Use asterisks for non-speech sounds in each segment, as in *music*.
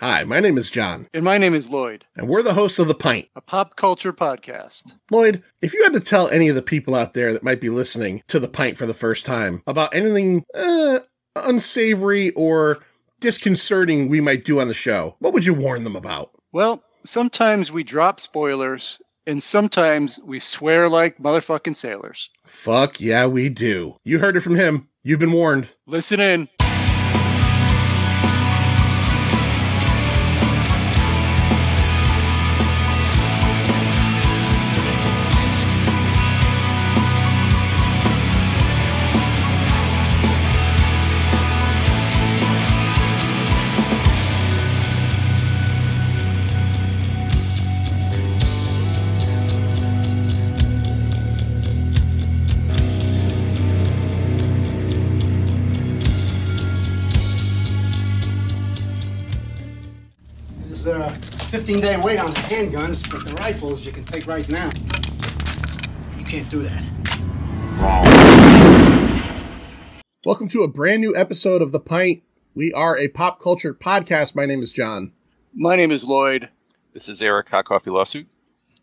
Hi, my name is John, And my name is Lloyd, and we're the hosts of The Pint. a pop culture podcast. Lloyd, if you had to tell any of the people out there that might be listening to The Pint for the first time about anything uh, unsavory or disconcerting we might do on the show, what would you warn them about? Well, sometimes we drop spoilers, and sometimes we swear like motherfucking sailors. Fuck yeah, we do. You heard it from him. You've been warned. Listen in. 15 day wait on the handguns, but the rifles you can take right now. You can't do that. Wrong. Welcome to a brand new episode of The Pint. We are a pop culture podcast. My name is John, My name is Lloyd. This is Eric Hot Coffee Lawsuit.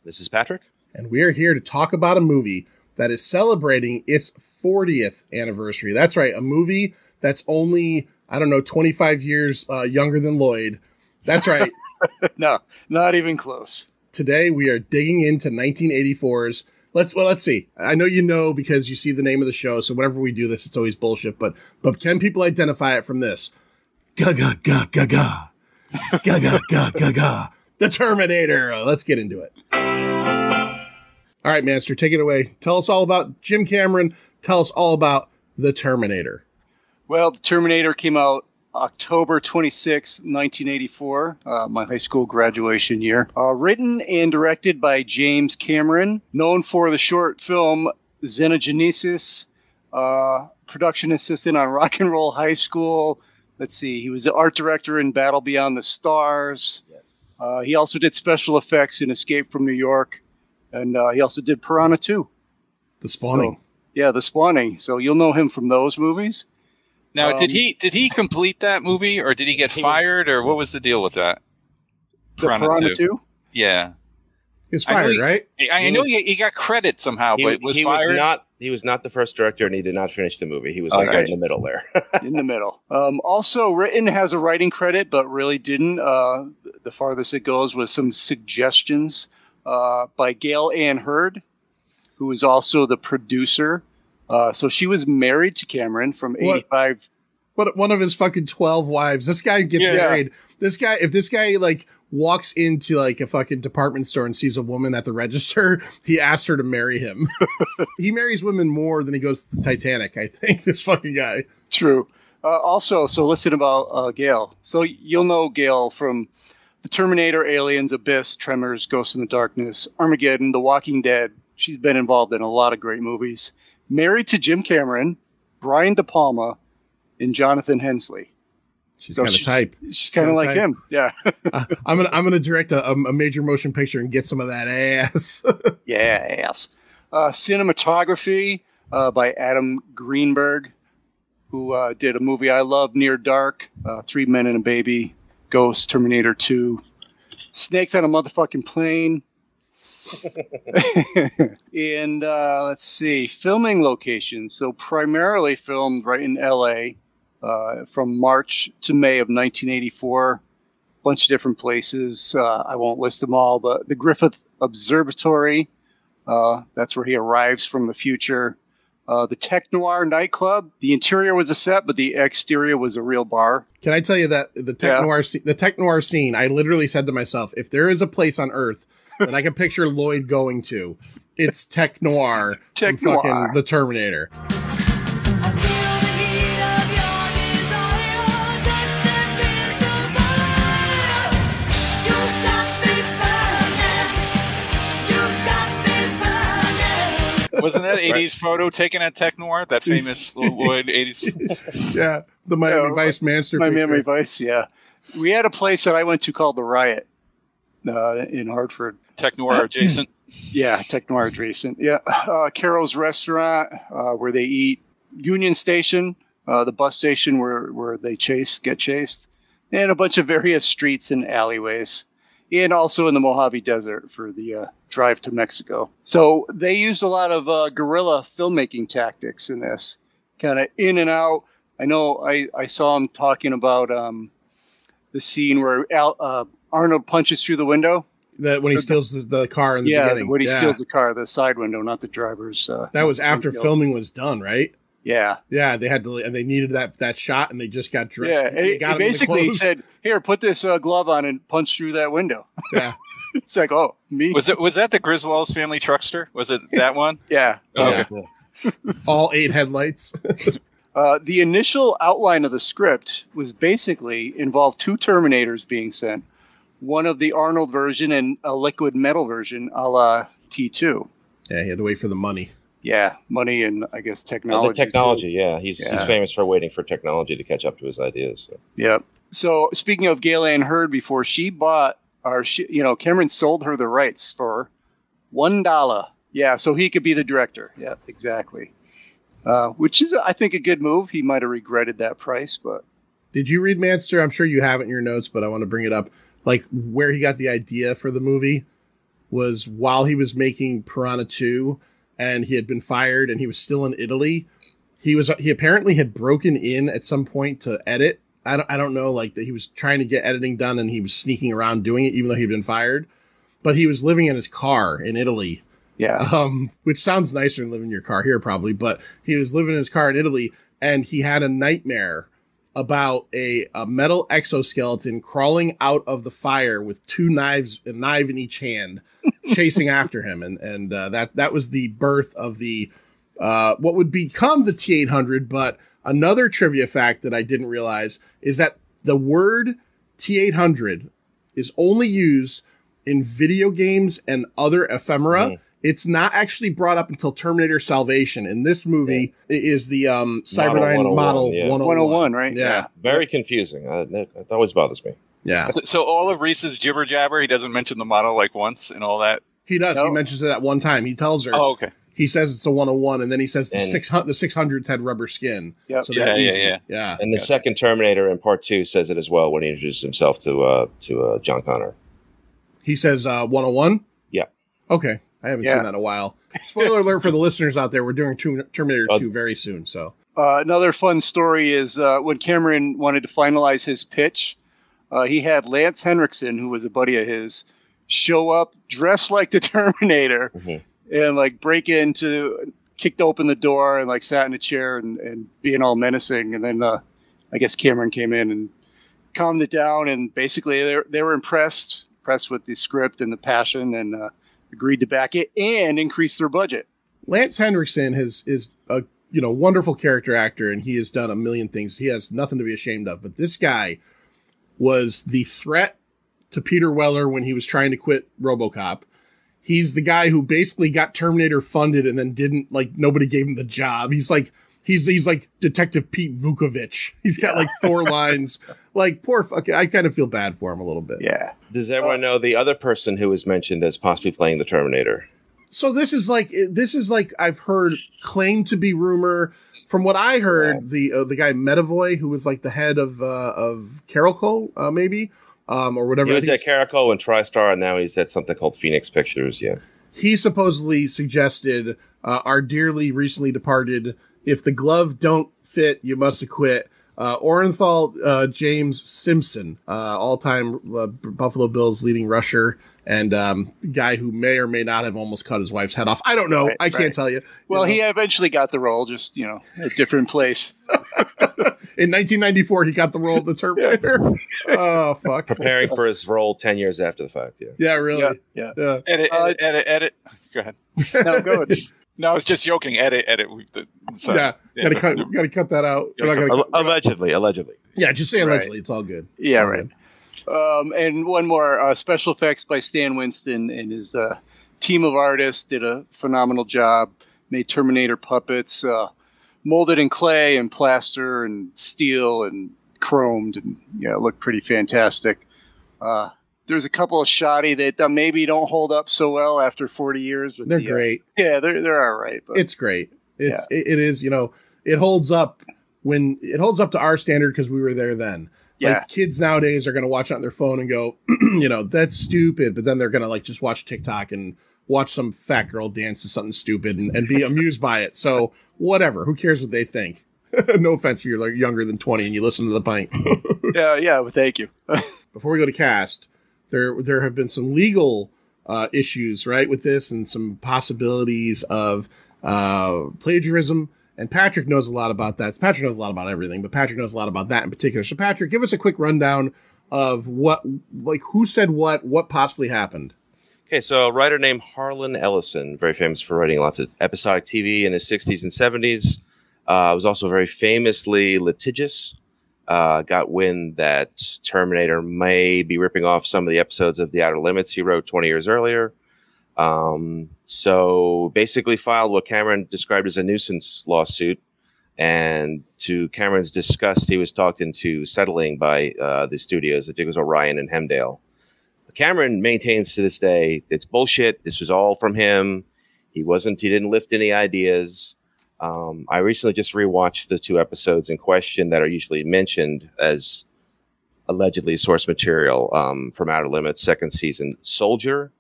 This is Patrick. and we are here to talk about a movie that is celebrating its 40th anniversary. That's right, a movie that's only, I don't know, 25 years uh, younger than Lloyd. That's right. *laughs* *laughs* no, not even close. Today we are digging into 1984's. Let's well, let's see. I know you know because you see the name of the show. So whenever we do this, it's always bullshit. But but can people identify it from this? Ga ga ga ga ga ga ga ga ga ga. The Terminator. Let's get into it. All right, Master, take it away. Tell us all about Jim Cameron. Tell us all about the Terminator. Well, The Terminator came out October 26, 1984, uh, my high school graduation year. Uh, written and directed by James Cameron, known for the short film Xenogenesis, uh, production assistant on Rock and Roll High School. Let's see, he was the art director in Battle Beyond the Stars. Yes. Uh, he also did special effects in Escape from New York, and uh, he also did Piranha 2. The Spawning. So, yeah, The Spawning. So you'll know him from those movies. Now, Um, did he did he complete that movie, or did he get He was- fired, or what was the deal with that? The Piranha, 2. Yeah, he was I fired, he- right? I, I He know was- he, he got credit somehow, He, but was he fired. was not. He was not the first director, and he did not finish the movie. He was like right in the middle there. *laughs* in the middle. Um, also written has a writing credit, but really didn't. Uh, the farthest it goes was some suggestions uh, by Gale Anne Hurd, who is also the producer. Uh, so she was married to Cameron from What? 85. What one of his fucking 12 wives. This guy gets Yeah. married. This guy, if this guy like walks into like a fucking department store and sees a woman at the register, *laughs* he asks her to marry him. *laughs* he marries women more than he goes to the Titanic, I think, *laughs* this fucking guy. True. Uh, also, so listen about uh, Gale. So you'll know Gale from The Terminator, Aliens, Abyss, Tremors, Ghost in the Darkness, Armageddon, The Walking Dead. She's been involved in a lot of great movies. Married to Jim Cameron, Brian De Palma, and Jonathan Hensleigh. She's So kind of she- type. She's kind of like type. him. Yeah. *laughs* Uh, I'm gonna I'm gonna direct a, a major motion picture and get some of that ass. *laughs* yeah, ass. Uh, cinematography uh, by Adam Greenberg, who uh, did a movie I love, Near Dark, uh, Three Men and a Baby, Ghost, Terminator 2, Snakes on a Motherfucking Plane. *laughs* and uh, let's see, filming locations. So primarily filmed right in LA uh, from March to May of 1984. A Bunch of different places. Uh, I won't list them all, but the Griffith Observatory. Uh, that's where he arrives from the future. Uh, the Tech Noir nightclub. The interior was a set, but the exterior was a real bar. Can I tell you that the tech Yeah. noir the tech noir scene? I literally said to myself, if there is a place on Earth that I can picture Lloyd going to, it's tech noir *laughs* Tech from fucking Noir. the Terminator. Wasn't that '80s photo taken at Tech Noir? That famous *laughs* Lloyd '80s. *laughs* Yeah, the Miami Yeah, Vice Master. My picture. vice, yeah. We had a place that I went to called the Riot uh, in Hartford. Tech Noir adjacent. *clears throat* Yeah, Tech Noir adjacent. Yeah, uh, Carol's Restaurant uh, where they eat. Union Station, uh, the bus station where where they chase get chased, and a bunch of various streets and alleyways, and also in the Mojave Desert for the uh, drive to Mexico. So they used a lot of uh, guerrilla filmmaking tactics in this, kind of in and out. I know I, I saw him talking about um, the scene where Al, uh, Arnold punches through the window. That when he steals the, the car in the yeah, beginning. when he yeah. steals the car, the side window, not the driver's. Uh, that was after window. filming was done, right? Yeah, Yeah, they had to, and they needed that that shot, and they just got dressed. yeah. they It, got it him the basically he said, "Here, put this uh, glove on and punch through that window." yeah, *laughs* it's like, oh, me? Was it was that the Griswolds family truckster? Was it that *laughs* one? yeah. Yeah. Okay. all eight headlights. *laughs* Uh, the initial outline of the script was basically involved two Terminators being sent, one of the Arnold version and a liquid metal version, a la T2. yeah, he had to wait for the money. Yeah, money and I guess technology. the technology, yeah. He's he's famous for waiting for technology to catch up to his ideas. So. Yep. So speaking of Gale Anne Hurd, before she bought, or she, you know, Cameron sold her the rights for one dollar. Yeah, so he could be the director. Yep, exactly. Uh, which is, I think, a good move. He might have regretted that price, but Did you read Manster? I'm sure you have it in your notes, but I want to bring it up. Like where he got the idea for the movie was while he was making Piranha 2 and he had been fired and he was still in Italy. He was he apparently had broken in at some point to edit. I don't I don't know like that he was trying to get editing done and he was sneaking around doing it even though he'd been fired. But he was living in his car in Italy yeah, um, which sounds nicer than living in your car here, probably. But he was living in his car in Italy, and he had a nightmare about a, a metal exoskeleton crawling out of the fire with two knives, a knife in each hand, *laughs* chasing after him, and and uh, that that was the birth of the uh, what would become the T eight hundred. But another trivia fact that I didn't realize is that the word T eight hundred is only used in video games and other ephemera. Mhm. It's not actually brought up until Terminator Salvation. In this movie, is the um, Model Cyberdyne 101, Model yeah. 101. 101, right? Yeah. Very confusing. Uh, that, that always bothers me. Yeah. So, so all of Reese's jibber jabber, he doesn't mention the model like once and all that. He does. He mentions it that one time. He tells her, Oh, okay. he says it's a 101, and then he says the, And- 600, the 600s had rubber skin. Yep. So Yeah, they're yeah, yeah. Yeah. And the Yeah. second Terminator in Part Two says it as well when he introduces himself to uh, to uh, John Connor. He says uh, 101? Yeah. Okay. I haven't Yeah. seen that in a while. *laughs* Spoiler alert for the listeners out there. We're doing Ter- Terminator Uh, 2 very soon. So Uh, another fun story is uh, when Cameron wanted to finalize his pitch, uh, he had Lance Henriksen, who was a buddy of his, show up dressed like the *laughs* Terminator Mhm. and like break into, kicked open the door and like sat in a chair and, and being all menacing. And then uh, I guess Cameron came in and calmed it down. And basically they, they were impressed, impressed with the script and the passion and uh, agreed to back it and increase their budget. Lance Henriksen has is a you know wonderful character actor, and he has done a million things. He has nothing to be ashamed of. But this guy was the threat to Peter Weller when he was trying to quit RoboCop. He's the guy who basically got Terminator funded and then didn't like nobody gave him the job. He's like he's he's like Detective Pete Vukovich. He's got like four *laughs* lines. Like poor fuck. I kind of feel bad for him a little bit. Yeah. Does everyone know the other person who was mentioned as possibly playing the Terminator? so this is like this is like I've heard claimed to be rumor. From what I heard, the uh, the guy Medavoy, who was like the head of uh, of Carolco, uh, maybe, um, or whatever. He was I at think Carolco and TriStar, and now he's at something called Phoenix Pictures. Yeah. he supposedly suggested uh, our dearly recently departed. If the glove don't fit, you must acquit. Uh, Orenthal uh, James Simpson, uh, all-time uh, Buffalo Bills leading rusher, and um, guy who may or may not have almost cut his wife's head off. I don't know. Right, I can't right. tell you. Well, You know? he eventually got the role, just, you know, a different place. *laughs* *laughs* In 1994, he got the role of the Terminator. *laughs* oh fuck! Preparing for his role 10 years after the fact. Yeah. Yeah, really. Yeah. Yeah. yeah. Edit, Uh, edit, edit, edit. Go ahead. No, go ahead. No, I was just joking. Edit, edit. So- yeah. Gotta go- cut. Gotta cut that out. We're not gonna Al- cut- allegedly, allegedly. yeah, just say Right. allegedly. It's all good. Yeah, All right. good. Um, and one more uh, special effects by Stan Winston and his uh, team of artists did a phenomenal job. Made Terminator puppets, uh, molded in clay and plaster and steel and chromed, and yeah, it looked pretty fantastic. Uh, there's a couple of shoddy that uh, maybe don't hold up so well after 40 years. They're the, uh, great. yeah, they're they're all right. But It's great. It's it, it is. You know, it holds up when it holds up to our standard because we were there then. Yeah. Like kids nowadays are going to watch on their phone and go, *clears throat* you know, that's stupid. But then they're going to like just watch TikTok and watch some fat girl dance to something stupid and, and be *laughs* amused by it. So whatever. Who cares what they think? *laughs* no offense if you're like younger than 20 and you listen to the pint. *laughs* yeah, yeah. Well, thank you. Before we go to cast, there there have been some legal uh, issues, right, with this and some possibilities of uh, plagiarism. And Patrick knows a lot about that. Patrick knows a lot about everything, but Patrick knows a lot about that in particular. So, Patrick, give us a quick rundown of what, like, who said what, what possibly happened. Okay, so a writer named Harlan Ellison, very famous for writing lots of episodic TV in the 60s and 70s, uh, was also very famously litigious. Uh, got wind that Terminator may be ripping off some of the episodes of The Outer Limits he wrote 20 years earlier. Um, so basically, filed what Cameron described as a nuisance lawsuit. And to Cameron's disgust, he was talked into settling by uh, the studios. I think it was Orion and Hemdale. Cameron maintains to this day it's bullshit. This was all from him. He wasn't. He didn't lift any ideas. Um, I recently just rewatched the two episodes in question that are usually mentioned as allegedly source material um, from Outer Limits second season, Soldier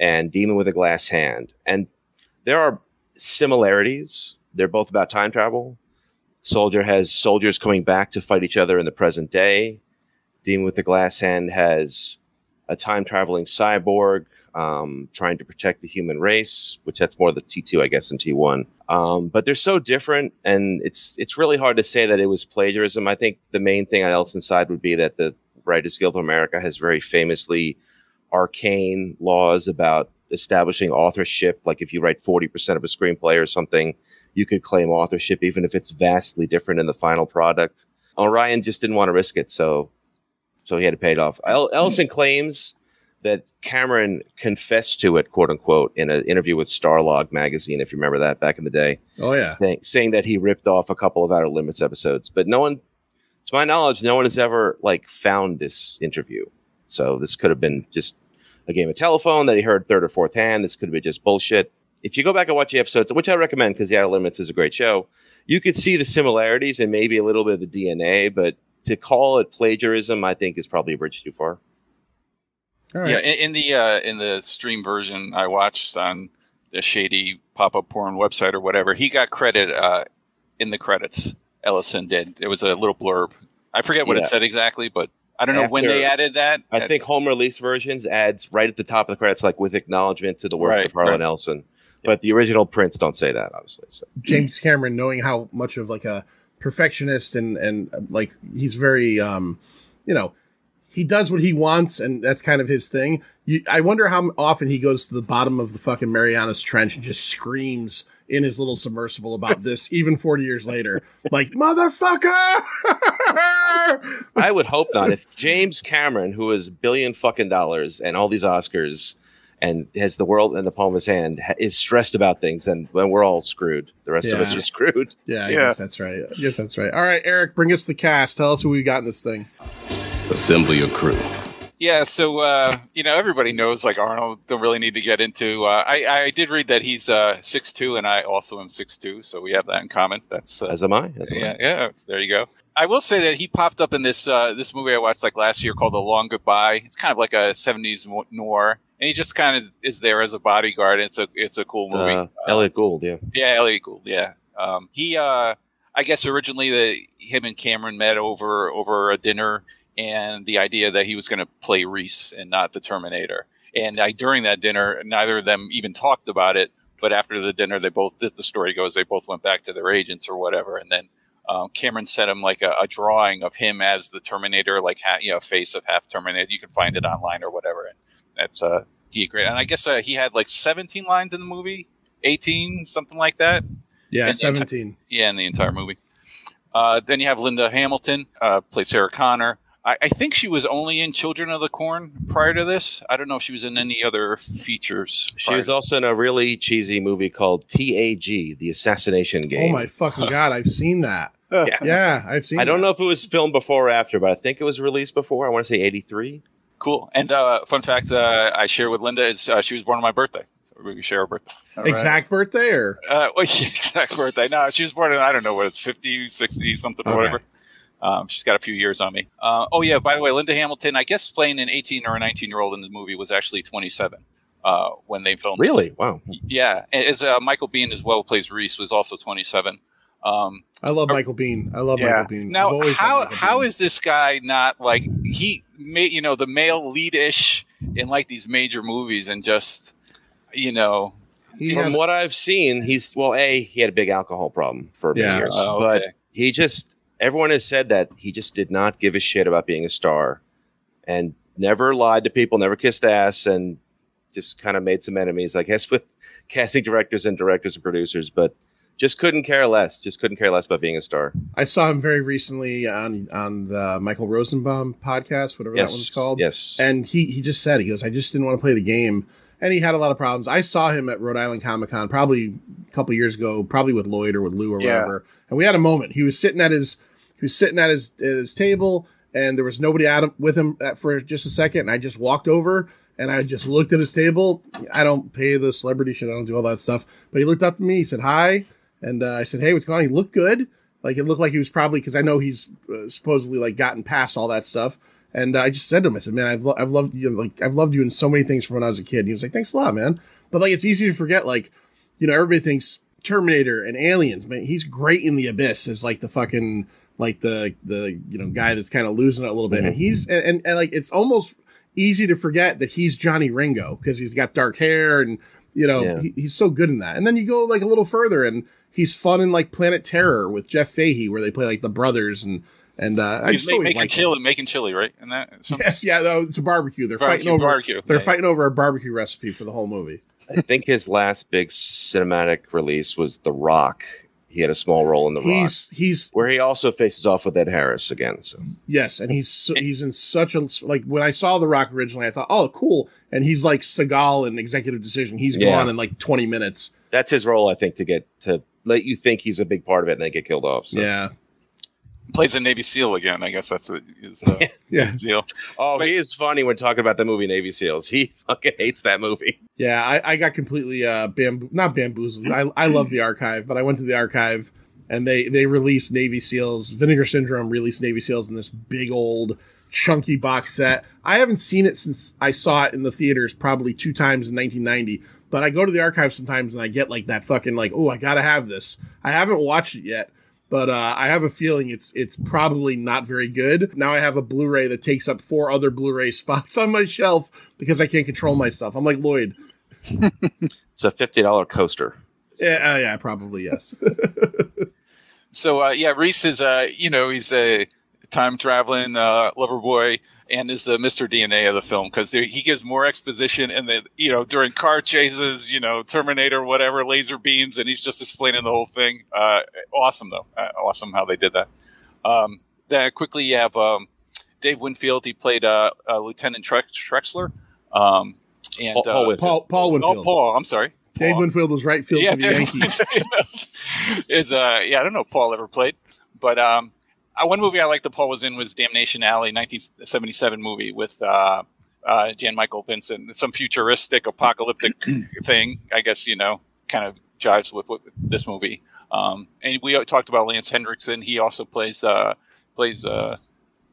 and Demon with a Glass Hand, and there are similarities. They're both about time travel. Soldier has soldiers coming back to fight each other in the present day. Demon with the Glass Hand has a time traveling cyborg um, trying to protect the human race, which that's more the T2, I guess, than T1. Um, but they're so different, and it's it's really hard to say that it was plagiarism. I think the main thing on Ellison's side would be that the Writers Guild of America has very famously arcane laws about establishing authorship. Like if you write 40% of a screenplay or something, you could claim authorship, even if it's vastly different in the final product. Orion just didn't want to risk it, so so he had to pay it off. El- Ellison claims that Cameron confessed to it, quote unquote, in an interview with Starlog magazine, if you remember that back in the day. Oh, yeah. Saying, saying that he ripped off a couple of Outer Limits episodes, but no one, to my knowledge, no one has ever like found this interview. So this could have been just a game of telephone that he heard third or fourth hand. This could have been just bullshit. If you go back and watch the episodes, which I recommend because The Outer Limits is a great show, you could see the similarities and maybe a little bit of the DNA, but to call it plagiarism, I think is probably a bridge too far. Yeah, in, in the uh, in the stream version I watched on the shady pop up porn website or whatever, he got credit uh, in the credits. Ellison did. It was a little blurb. I forget what Yeah. it said exactly, but I don't know when they added that. I think home release versions adds right at the top of the credits, like with acknowledgement to the works Right, of Harlan right. Ellison. But the original prints don't say that, obviously. So James Cameron, knowing how much of like a perfectionist and and like he's very um, you know, he does what he wants and that's kind of his thing. You, I wonder how often he goes to the bottom of the fucking Marianas Trench and just screams in his little submersible about this, *laughs* even forty years later, like motherfucker. I would hope not. If James Cameron, who is billion fucking dollars and all these Oscars and has the world in the palm of his hand, is stressed about things, then, then we're all screwed. The rest of us are screwed. yeah, I Yeah. guess that's right. Yes, that's right. All right, Eric, bring us the cast. Tell us who we got in this thing. Assembly your crew. Yeah, so uh, you know everybody knows like Arnold. Don't really need to get into. Uh, I I did read that he's uh, six two, and I also am six two, so we have that in common. That's uh, As am I. As am yeah, I. yeah. There you go. I will say that he popped up in this uh, this movie I watched like last year called The Long Goodbye. It's kind of like a '70s noir, and he just kind of is there as a bodyguard. It's a it's a cool movie. Uh, Elliot Gould, yeah. Yeah, Elliot Gould. Yeah, um, he. Uh, I guess originally the him and Cameron met over over a dinner, and the idea that he was going to play Reese and not the Terminator. And I, during that dinner, neither of them even talked about it. But after the dinner, they both. The the story goes they both went back to their agents or whatever, and then. Um, Cameron sent him like a, a drawing of him as the Terminator, like ha- you know, face of half Terminator. You can find it online or whatever, and that's uh, he agreed. And I guess uh, he had like 17 lines in the movie, 18, something like that. Yeah, And- seventeen. Yeah, in the entire movie. Uh, then you have Linda Hamilton, uh, plays Sarah Connor. I, I think she was only in Children of the Corn prior to this. I don't know if she was in any other features. She was to- also in a really cheesy movie called TAG, The Assassination Game. Oh my fucking god, I've seen that. *laughs* Yeah. Yeah, I've seen. I don't that. know if it was filmed before or after, but I think it was released before. I want to say 83. cool. And uh, fun fact uh, I share with Linda is uh, she was born on my birthday. So we share her birthday. All right. exact birthday or Uh, well, *laughs* yeah, exact birthday. No, she was born in, I don't know what it's 50, 60, something or Okay. whatever. Um, she's got a few years on me. Uh, oh yeah, by the way, Linda Hamilton, I guess playing an 18 or a 19 year old in the movie was actually 27 uh, when they filmed. this. Really? Wow. Yeah, as uh, Michael Biehn as well plays Reese was also 27. Um, I love Michael Biehn. I love Yeah. Michael Biehn. I've now, how Michael how Biehn. is this guy not like he made you know the male lead ish in like these major movies and just you know he From has- what I've seen, he's well. A he had a big alcohol problem for Yeah. years, Oh, but he just everyone has said that he just did not give a shit about being a star, and never lied to people, never kissed ass, and just kind of made some enemies, I guess, *laughs* with casting directors and directors and producers, but just couldn't care less. Just couldn't care less about being a star. I saw him very recently on on the Michael Rosenbaum podcast, whatever that one's called. Yes, And he he just said he goes, I just didn't want to play the game, and he had a lot of problems. I saw him at Rhode Island Comic Con probably a couple years ago, probably with Lloyd or with Lou or Yeah. whatever, and we had a moment. He was sitting at his he was sitting at his at his table, and there was nobody at him, with him at, for just a second, and I just walked over. And I just looked at his table. I don't pay the celebrity shit. I don't do all that stuff. But he looked up to me. He said hi, and uh, I said, "Hey, what's going on?" He looked good. Like it looked like he was probably because I know he's uh, supposedly like gotten past all that stuff. And uh, I just said to him, I said, "Man, I've, lo- I've loved you. Like I've loved you in so many things from when I was a kid." And he was like, "Thanks a lot, man." But like it's easy to forget. Like you know, everybody thinks Terminator and Aliens. Man, he's great in the Abyss as like the fucking like the the you know guy that's kind of losing it a little bit. And he's and, and, and like it's almost easy to forget that he's Johnny Ringo because he's got dark hair and you know Yeah. he, he's so good in that. And then you go like a little further and he's fun in like Planet Terror with Jeff Fahey where they play like the brothers and and uh, I just ma- always making chili, making chili, right? And that *laughs* Yes, yeah, though it's a barbecue. They're Barbecue, fighting over barbecue. they're Yeah. fighting over a barbecue recipe for the whole movie. I think his last big cinematic release was The Rock. He had a small role in The Rock, He's he's where he also faces off with Ed Harris again. So yes, and he's so, he's in such a like when I saw The Rock originally, I thought, oh, cool, and he's like Seagal in Executive Decision. He's Yeah. gone in like twenty minutes. that's his role, I think, to get to let you think he's a big part of it and then get killed off. So. Yeah, plays a Navy SEAL again. I guess that's a, his, uh, *laughs* yeah, his deal. Oh, But- he is funny when talking about the movie Navy SEAls. He *laughs* fucking hates that movie. yeah. I, I got completely uh bamboo not bamboozled. I I love the archive, but I went to the archive and they they released Navy SEAls. Vinegar Syndrome released Navy SEAls in this big old chunky box set. I haven't seen it since I saw it in the theaters probably two times in 1990. But I go to the archive sometimes and I get like that fucking like, oh, I gotta have this. I haven't watched it yet, but uh, I have a feeling it's it's probably not very good. Now I have a Blu-ray that takes up four other Blu-ray *laughs* spots on my shelf because I can't control myself. I'm like Lloyd. *laughs* It's a fifty dollar coaster. Yeah, uh, yeah, probably yes. *laughs* So uh, yeah, Reese is uh, you know he's a time traveling uh, lover boy and is the Mr. DNA of the film because he gives more exposition and then you know during car chases, you know Terminator, whatever, laser beams, and he's just explaining the whole thing. Uh, awesome though, uh, awesome how they did that. Um, then quickly you have um, Dave Winfield. He played uh, uh, Lieutenant Tre- Traxler. Um, and Paul- Paul uh, Winfield. Paul Paul oh, Paul. I'm sorry. Dave Winfield was right field for the Dave Yankees. *laughs* Is uh yeah, I don't know if Paul ever played, but um, uh, one movie I liked that Paul was in was Damnation Alley, 1977 movie with uh, uh, Jan Michael Vincent. Some futuristic apocalyptic *clears throat* thing, I guess you know, kind of jives with, with this movie. Um, and we talked about Lance Henriksen. He also plays uh, plays uh,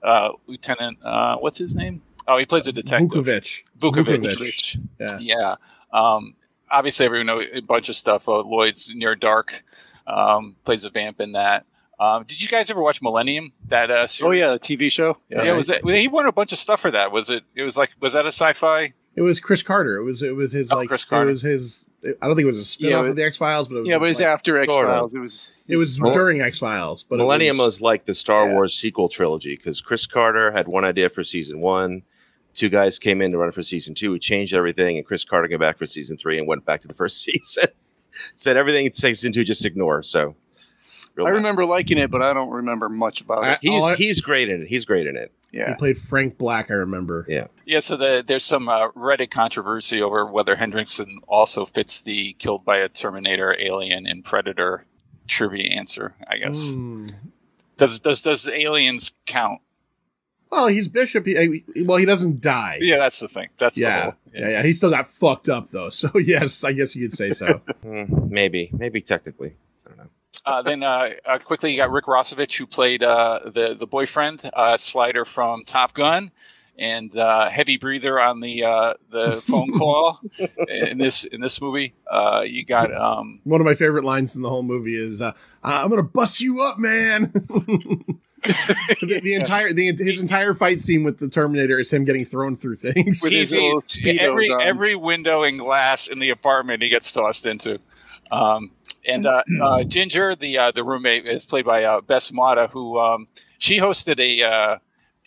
uh, Lieutenant. Uh, what's his name? Oh, he plays a detective. Vukovich. Vukovich. Vukovich. Yeah. Yeah. Um, obviously, everyone know a bunch of stuff. Uh, Lloyd's Near Dark um, plays a vamp in that. Um, did you guys ever watch Millennium? That uh, Oh yeah, the TV show. yeah. yeah was it? He won a bunch of stuff for that. Was it? It was like was that a sci-fi? It was Chris Carter. It was it was his Oh, like Chris it Carter. was his. I don't think it was a spin off Yeah, of the X Files, but it was Yeah, but it was like- after X Files. It was. it was Mil- during X Files. But Millennium was, was, like the Star Yeah. Wars sequel trilogy because Chris Carter had one idea for season one. Two guys came in to run it for season two. He changed everything, and Chris Carter came back for season three and went back to the first *laughs* season. Said everything in season two, just ignore. So, real I nice. remember liking it, but I don't remember much about I- it. he's I- he's great in it. He's great in it. Yeah, he played Frank Black. I remember. Yeah. Yeah. So the, there's some uh, Reddit controversy over whether Henriksen also fits the killed by a Terminator, Alien, and Predator trivia answer. I guess Hmm. does does does aliens count? Well, he's Bishop. He, he- well, he doesn't die. Yeah, that's the thing. That's the yeah, whole, yeah, yeah. He still got fucked up though. *laughs* So yes, I guess you could say so. Hmm, maybe, maybe technically. I don't know. Uh, then uh, uh, quickly, you got Rick Rossovich, who played uh, the the boyfriend, uh, Slider from Top Gun, and uh, heavy breather on the uh, the phone *laughs* call in this in this movie. Uh, you got um, One of my favorite lines in the whole movie is, uh, "I'm gonna bust you up, man." *laughs* the, the entire the, his entire fight scene with the Terminator is him getting thrown through things. With his TV, little Speedos every on. every window and glass in the apartment he gets tossed into. Um, and uh, *clears throat* uh, Ginger, the uh, the roommate, is played by uh, Bess Motta, who um, she hosted a uh,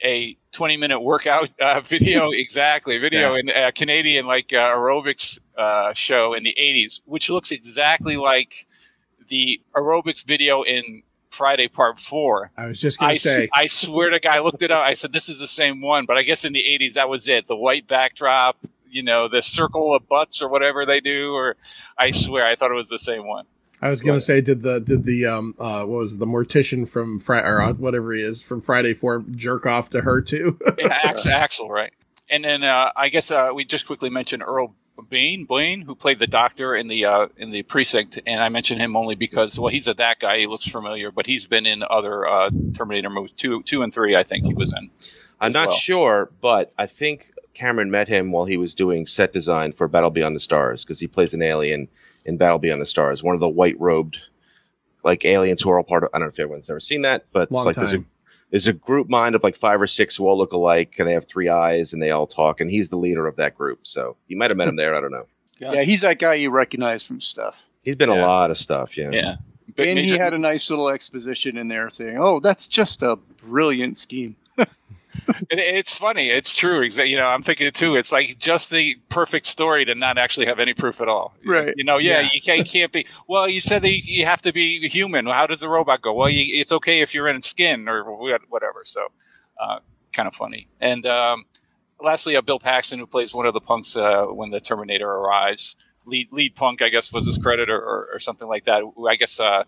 a twenty minute workout uh, *laughs* video, *laughs* exactly video in a Canadian like uh, aerobics uh, show in the eighties, which looks exactly like the aerobics video in Friday Part Four. I was just gonna I, say, I swear to God, I looked it up. I said, this is the same one. But I guess in the 80s, that was it. The white backdrop, you know, the circle of butts or whatever they do. Or I swear, I thought it was the same one. I was gonna say, did the did the um uh what was it, the mortician from Friday or uh, whatever he is from Friday Four jerk off to her too? *laughs* Yeah, Ax- Axel, right? And then uh, I guess uh, we just quickly mentioned Earl Bain, Blaine, who played the doctor in the uh, in the precinct, and I mention him only because well, he's a that guy. He looks familiar, but he's been in other uh, Terminator movies, two, two and three. I think he was in. I'm not well. sure, but I think Cameron met him while he was doing set design for Battle Beyond the Stars because he plays an alien in Battle Beyond the Stars, one of the white robed like aliens who are all part of. I don't know if everyone's ever seen that, but Long like there's a there's a group mind of like five or six who all look alike and they have three eyes and they all talk, and he's the leader of that group. So you might have met him there. I don't know. Yeah, he's that guy you recognize from stuff. He's been Yeah. a lot of stuff. Yeah. yeah. But and he had a nice little exposition in there saying, "Oh, that's just a brilliant scheme." *laughs* It, it's funny. It's true. You know, I'm thinking it too. It's like just the perfect story to not actually have any proof at all. Right. You know, yeah, Yeah. you can't, can't be. Well, you said that you have to be human. How does the robot go? Well, you, it's okay if you're in skin or whatever. So, uh, kind of funny. And um, lastly, uh, Bill Paxton, who plays one of the punks uh, when the Terminator arrives. Lead lead punk, I guess, was his credit or, or, or something like that. I guess uh,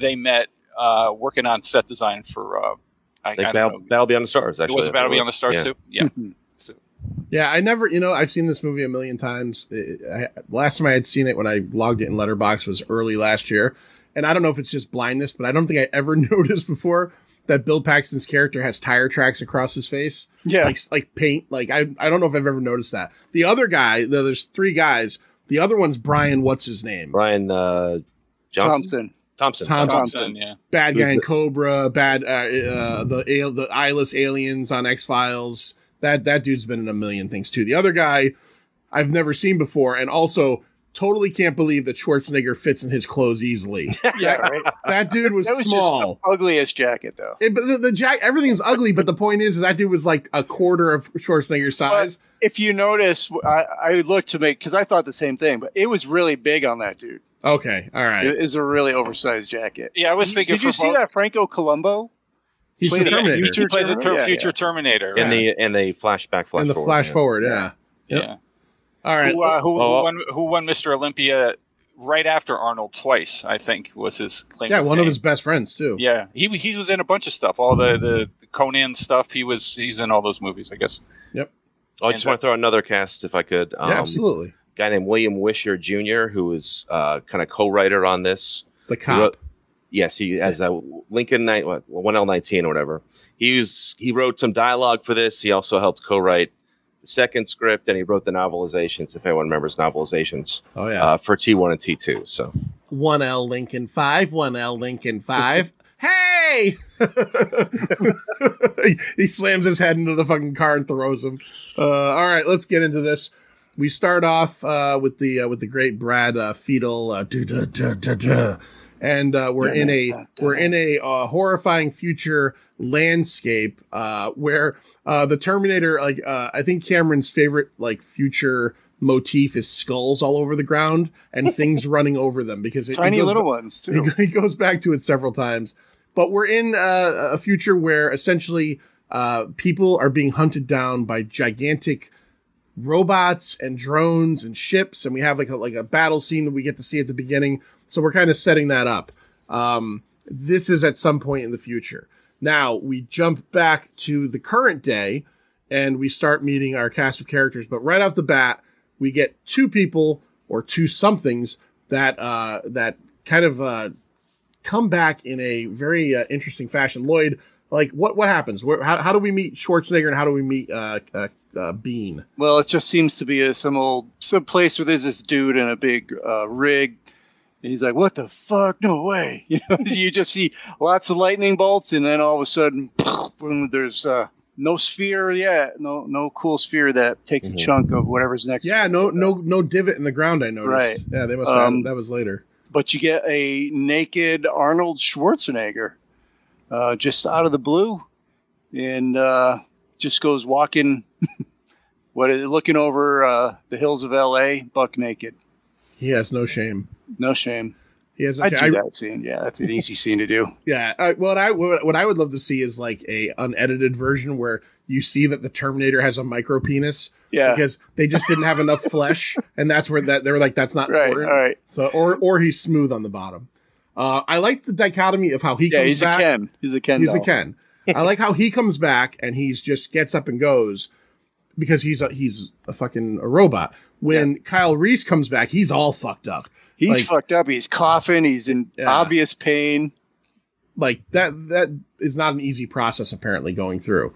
they met uh, working on set design for. I, I Like don't Battle. Battle Beyond the Stars. Actually, It Actually, was Battle Beyond the Stars Yeah. too. *laughs* Yeah. *laughs* Yeah, I never, you know, I've seen this movie a million times. It- I, last time I had seen it when I logged it in Letterboxd was early last year, and I don't know if it's just blindness, but I don't think I ever *laughs* noticed before that Bill Paxton's character has tire tracks across his face, Yeah, like like paint. Like I, I don't know if I've ever noticed that. The other guy, though, there's three guys. The other one's Brian. What's his name? Brian uh, Johnson? Thompson. Thompson. Thompson. Thompson, yeah. Bad guy in the- Cobra. Bad uh, uh, the al- the eyeless aliens on X Files. That that dude's been in a million things too. The other guy I've never seen before, and also totally can't believe that Schwarzenegger fits in his clothes easily. *laughs* Yeah, right. that dude was, That was small. just the ugliest jacket, though. It- but the, the jack, everything's ugly. But the point is, is that dude was like a quarter of Schwarzenegger's size. If you notice, I, I looked to make because I thought the same thing, but it was really big on that dude. Okay, all right. It is a really oversized jacket. Yeah, I was thinking. Did you see both- that Franco Columbu? He's the Played a Terminator future He plays a ter- Terminator? Yeah, future yeah. Terminator. in the in the flashback flash in the forward, flash yeah. forward. Yeah. yeah. Yep. All right. Who, uh, who, Oh, who won? Who won Mr. Olympia right after Arnold twice? I think was his claim. yeah, to one of his best friends too. Yeah, he he was in a bunch of stuff. All the the Conan stuff. He was he's in all those movies. I guess. Oh, I just And, want to throw another cast if I could. Um, yeah, absolutely. Guy named William Wisher Jr., who was uh, kind of co-writer on this. The He cop. wrote- yes, he has a Lincoln night what one L nineteen or whatever. He was he wrote some dialogue for this. He also helped co-write the second script, and he wrote the novelizations. If anyone remembers novelizations oh yeah. uh, for T one and T two. So one L Lincoln five, one L Lincoln five. *laughs* hey! he, *laughs* he slams his head into the fucking car and throws him. Uh, all right, let's get into this. We start off uh, with the uh, with the great Brad uh, Fiedel, uh, and uh, we're in a we're in a uh, horrifying future landscape uh, where uh, the Terminator, like uh, I think Cameron's favorite like future motif is skulls all over the ground and *laughs* things running over them because it, it Tiny goes little ba- ones too. *laughs* he goes back to it several times. But we're in uh, a future where essentially uh, people are being hunted down by gigantic robots and drones and ships, and we have like a like a battle scene that we get to see at the beginning. So we're kind of setting that up. Um, this is at some point in the future. Now we jump back to the current day, and we start meeting our cast of characters. But right off the bat, we get two people or two somethings that uh, that kind of uh, come back in a very uh, interesting fashion. Lloyd, like what what happens? Where, how, how do we meet Schwarzenegger and how do we meet uh, uh, uh, Biehn? Well, it just seems to be a, some old some place where there's this dude in a big uh, rig. And he's like, "What the fuck? No way!" *laughs* You know, *laughs* you just see lots of lightning bolts, and then all of a sudden, *laughs* boom, there's uh, no sphere yet, no no cool sphere that takes Mhm. a chunk of whatever's next. Yeah, no no no divot in the ground. I noticed. Right. Yeah, they must have Um, that was later. but you get a naked Arnold Schwarzenegger uh, just out of the blue, and uh, just goes walking, *laughs* what is it, looking over uh, the hills of L.A. buck naked. He has no shame. No shame. He has no I do shame. I- that scene. Yeah, that's an easy scene to do. *laughs* Yeah, uh, what I what, I would love to see is like a unedited version where you see that the Terminator has a micro penis Yeah. because they just didn't have enough flesh, and that's where that they were like that's not Right. Important. right. So or or he's smooth on the bottom. Uh, I like the dichotomy of how he Yeah, comes he's back. a Ken. He's a Ken. He's a. Ken. *laughs* I like how he comes back and he's just gets up and goes because he's a he's a fucking a robot. When Kyle Reese comes back, he's all fucked up. He's Like- fucked up. He's coughing. He's in Yeah. obvious pain. like that that is not an easy process apparently going through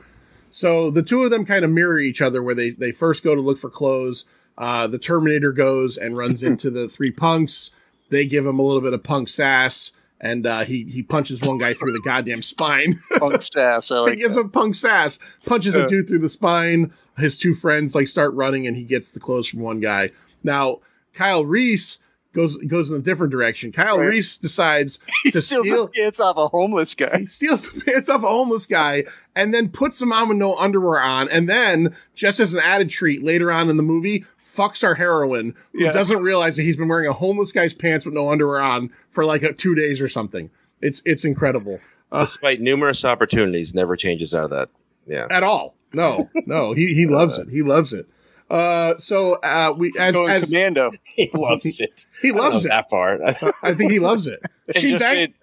so the two of them kind of mirror each other where they they first go to look for clothes uh the terminator goes and runs *laughs* into the three punks they give him a little bit of punk sass and uh he he punches one guy through the goddamn spine *laughs* Punk sass. I he gives that. him punk sass punches Yeah. a dude through the spine his two friends like start running and he gets the clothes from one guy now kyle reese goes goes in a different direction kyle Right. reese decides *laughs* He to steals steal- the pants off a homeless guy. he steals the pants off a homeless guy and then puts him on with no underwear on. And then, just as an added treat, later on in the movie, fucks our heroine who Yeah. doesn't realize that he's been wearing a homeless guy's pants with no underwear on for like a, two days or something. It's it's incredible. Uh, Despite numerous opportunities, never changes out of that. Yeah. at all. No, no, he he loves it. He loves it. Uh, so uh, we as Going as commando. *laughs* He loves it. he loves it. that far. *laughs* I think he loves it. *laughs* And She just bang- the,